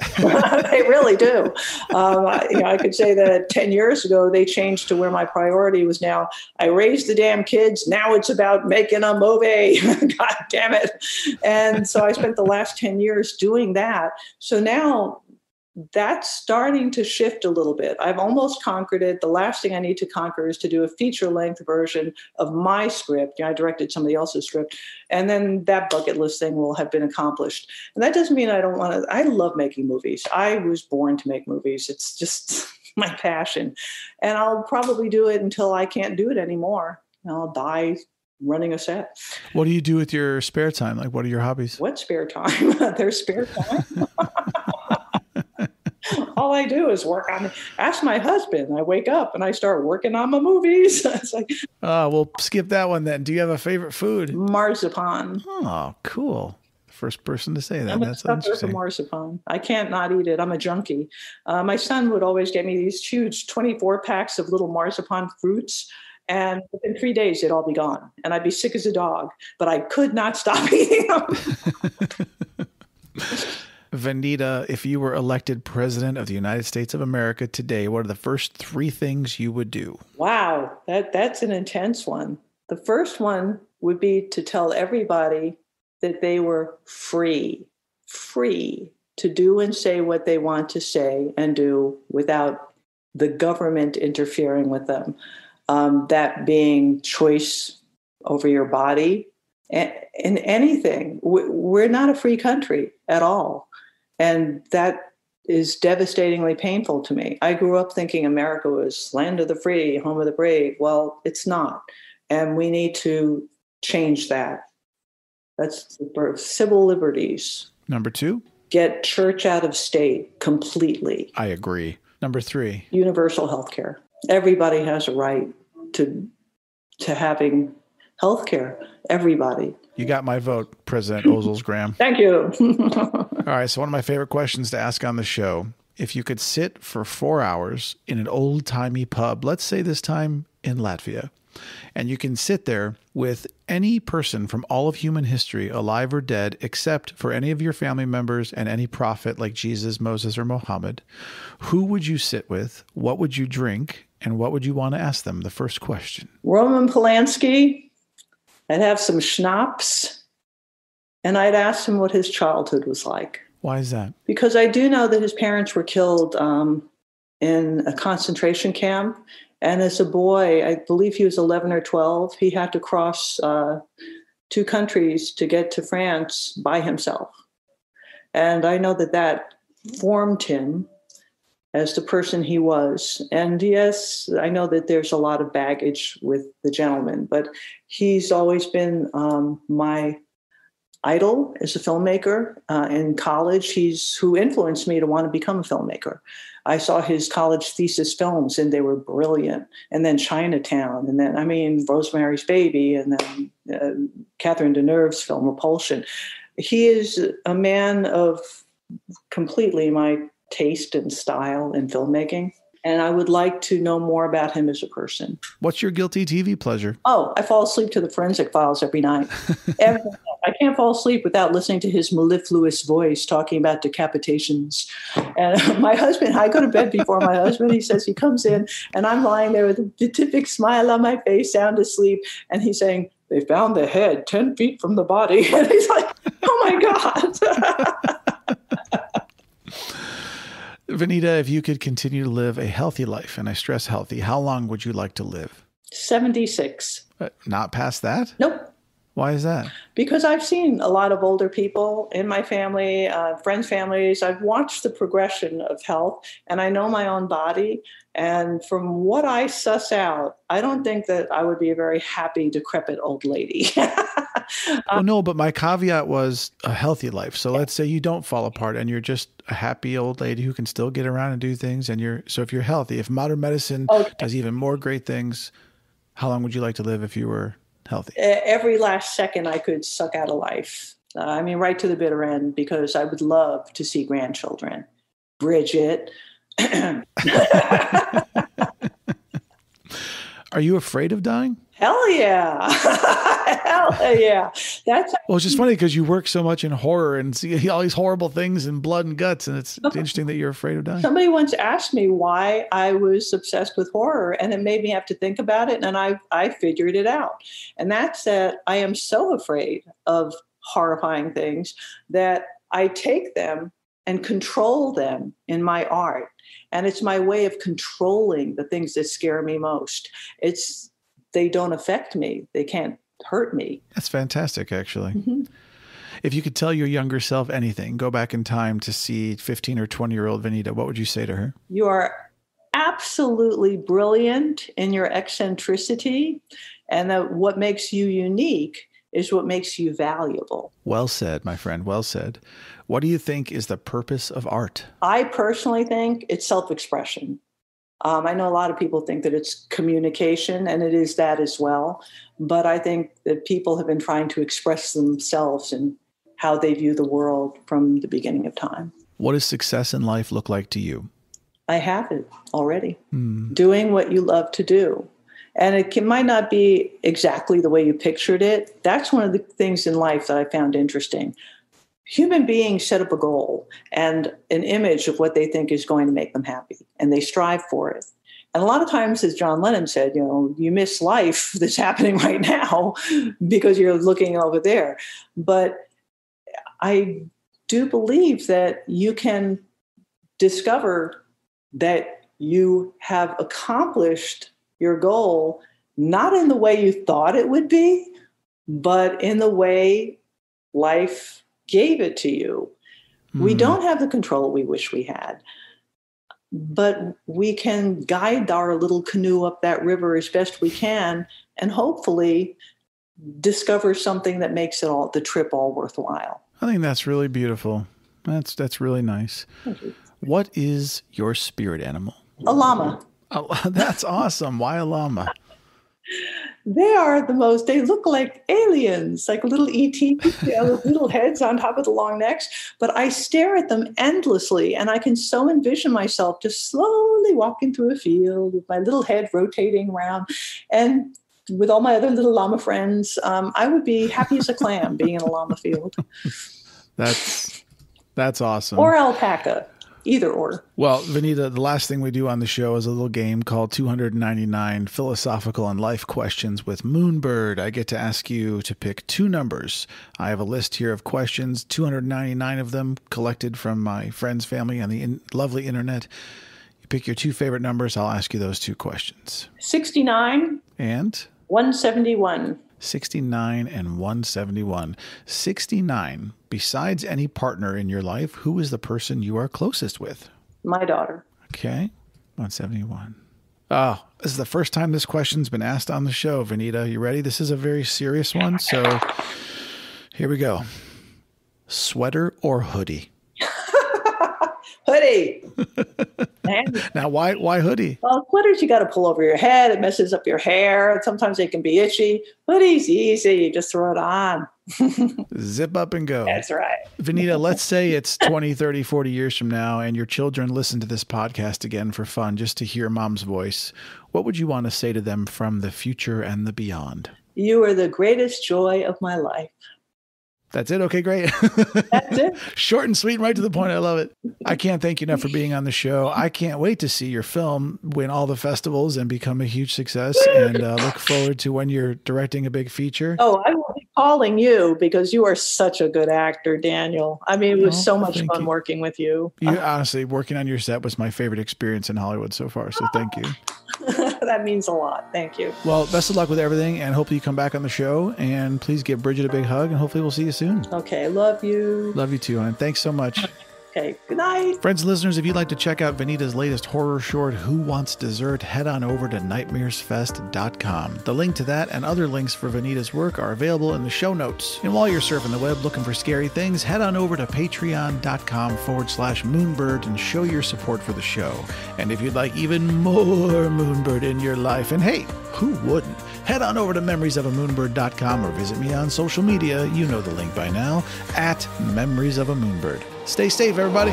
they really do. Um, I, you know, I could say that 10 years ago, they changed to where my priority was now. I raised the damn kids. Now it's about making a movie. God damn it. And so I spent the last 10 years doing that. So now that's starting to shift a little bit. I've almost conquered it. The last thing I need to conquer is to do a feature length version of my script. You know, I directed somebody else's script, and then that bucket list thing will have been accomplished. And that doesn't mean I don't want to. I love making movies. I was born to make movies. It's just my passion, and I'll probably do it until I can't do it anymore. I'll die running a set. What do you do with your spare time? Like, what are your hobbies? What spare time? There's spare time. all I do is work on. Ask my husband. I wake up and I start working on my movies. it's like, oh, we'll skip that one then. Do you have a favorite food? Marzipan. Oh, cool. First person to say that. I'm a That's interesting. For marzipan. I can't not eat it. I'm a junkie. Uh, my son would always get me these huge 24 packs of little marzipan fruits. And within three days, it'd all be gone. And I'd be sick as a dog, but I could not stop eating them. Venita, if you were elected president of the United States of America today, what are the first three things you would do? Wow, that, that's an intense one. The first one would be to tell everybody that they were free, free to do and say what they want to say and do without the government interfering with them. Um, that being choice over your body, in anything. We're not a free country at all. And that is devastatingly painful to me. I grew up thinking America was land of the free, home of the brave. Well, it's not. And we need to change that. That's for civil liberties. Number two, Get church out of state completely. I agree. Number three, Universal health care. Everybody has a right to to having health care. Everybody. you got my vote, President Ozols Graham. Thank you. All right. So, one of my favorite questions to ask on the show if you could sit for four hours in an old timey pub, let's say this time in Latvia, and you can sit there with any person from all of human history, alive or dead, except for any of your family members and any prophet like Jesus, Moses, or Mohammed, who would you sit with? What would you drink? And what would you want to ask them? The first question. Roman Polanski. I'd have some schnapps, and I'd ask him what his childhood was like. Why is that? because I do know that his parents were killed um, in a concentration camp. And as a boy, I believe he was 11 or 12, he had to cross uh, two countries to get to France by himself. And I know that that formed him as the person he was. And yes, I know that there's a lot of baggage with the gentleman, but he's always been um, my idol as a filmmaker uh, in college. He's who influenced me to want to become a filmmaker. I saw his college thesis films and they were brilliant. And then Chinatown, and then I mean Rosemary's Baby, and then uh, Catherine Deneuve's film Repulsion. He is a man of completely my taste and style in filmmaking. And I would like to know more about him as a person. What's your guilty TV pleasure? Oh, I fall asleep to the forensic files every night. every night. I can't fall asleep without listening to his mellifluous voice talking about decapitations. And my husband, I go to bed before my husband. He says he comes in, and I'm lying there with a beatific smile on my face, sound asleep. And he's saying, They found the head 10 feet from the body. And he's like, Oh my God. Venita, if you could continue to live a healthy life, and I stress healthy, how long would you like to live? 76. Uh, not past that? Nope. Why is that? because I've seen a lot of older people in my family, uh, friends' families. I've watched the progression of health and I know my own body. And from what I suss out, I don't think that I would be a very happy, decrepit old lady. well, no, but my caveat was a healthy life. So let's say you don't fall apart and you're just a happy old lady who can still get around and do things. And you're, so if you're healthy, if modern medicine Okay. does even more great things, how long would you like to live if you were healthy? Every last second I could suck out of life. Uh, I mean, right to the bitter end, because I would love to see grandchildren. Bridget. Are you afraid of dying? Hell yeah. Hell yeah. That's Well, it's just funny because you work so much in horror and see all these horrible things and blood and guts. And it's oh. interesting that you're afraid of dying. Somebody once asked me why I was obsessed with horror, and it made me have to think about it, and I I figured it out. And that's that I am so afraid of horrifying things that I take them and control them in my art. And it's my way of controlling the things that scare me most. It's they don't affect me. They can't hurt me. That's fantastic, actually. Mhm. If you could tell your younger self anything, go back in time to see 15 or 20 year old Venita, what would you say to her? You are absolutely brilliant in your eccentricity, and that what makes you unique is what makes you valuable. Well said, my friend. Well said. What do you think is the purpose of art? I personally think it's self expression. Um, I know a lot of people think that it's communication, and it is that as well. But I think that people have been trying to express themselves and how they view the world from the beginning of time. What does success in life look like to you? I have it already. Hmm. Doing what you love to do. And it can, might not be exactly the way you pictured it. That's one of the things in life that I found interesting. Human beings set up a goal and an image of what they think is going to make them happy, and they strive for it. And a lot of times, as John Lennon said, you know, you miss life that's happening right now because you're looking over there. But I do believe that you can discover that you have accomplished your goal not in the way you thought it would be, but in the way life gave it to you. We Hmm. don't have the control we wish we had, but we can guide our little canoe up that river as best we can. And hopefully, discover something that makes it all the trip all worthwhile. I think that's really beautiful. That's that's really nice. What is your spirit animal? A llama. Oh, that's awesome. Why a llama? They are the most, they look like aliens, like little ET, you know, little heads on top of the long necks. But I stare at them endlessly, and I can so envision myself just slowly walking through a field with my little head rotating around. And with all my other little llama friends, um, I would be happy as a clam being in a llama field. That's that's awesome. Or alpaca either or. Well, Venita, the last thing we do on the show is a little game called 299 Philosophical and Life Questions with Moonbird. I get to ask you to pick two numbers. I have a list here of questions, 299 of them collected from my friends, family, and the in- lovely internet. You pick your two favorite numbers. I'll ask you those two questions 69 and 171. 69 and 171. 69, besides any partner in your life, who is the person you are closest with? My daughter. Okay, 171. Oh, ah, this is the first time this question's been asked on the show, Venita. You ready? This is a very serious one. So here we go. Sweater or hoodie? Hoodie. now, why why hoodie? Well, sweaters you got to pull over your head. It messes up your hair. Sometimes they can be itchy. Hoodie's easy. You just throw it on. Zip up and go. That's right. Venita, let's say it's 20, 30, 40 years from now and your children listen to this podcast again for fun just to hear mom's voice. What would you want to say to them from the future and the beyond? You are the greatest joy of my life. That's it. Okay, great. That's it. Short and sweet, and right to the point. I love it. I can't thank you enough for being on the show. I can't wait to see your film win all the festivals and become a huge success. And uh, look forward to when you're directing a big feature. Oh, I will be calling you because you are such a good actor, Daniel. I mean, it was oh, so much fun you. working with you. You honestly, working on your set was my favorite experience in Hollywood so far. So thank you. that means a lot. Thank you. Well, best of luck with everything, and hopefully you come back on the show. And please give Bridget a big hug, and hopefully we'll see you soon. Okay, love you. Love you too, and thanks so much. Okay, good night. Friends listeners, if you'd like to check out Venita's latest horror short, Who Wants Dessert, head on over to nightmaresfest.com. The link to that and other links for Venita's work are available in the show notes. And while you're surfing the web looking for scary things, head on over to patreon.com forward slash moonbird and show your support for the show. And if you'd like even more Moonbird in your life, and hey, who wouldn't? Head on over to memoriesofamoonbird.com or visit me on social media. You know the link by now at Memories of a Moonbird. Stay safe, everybody.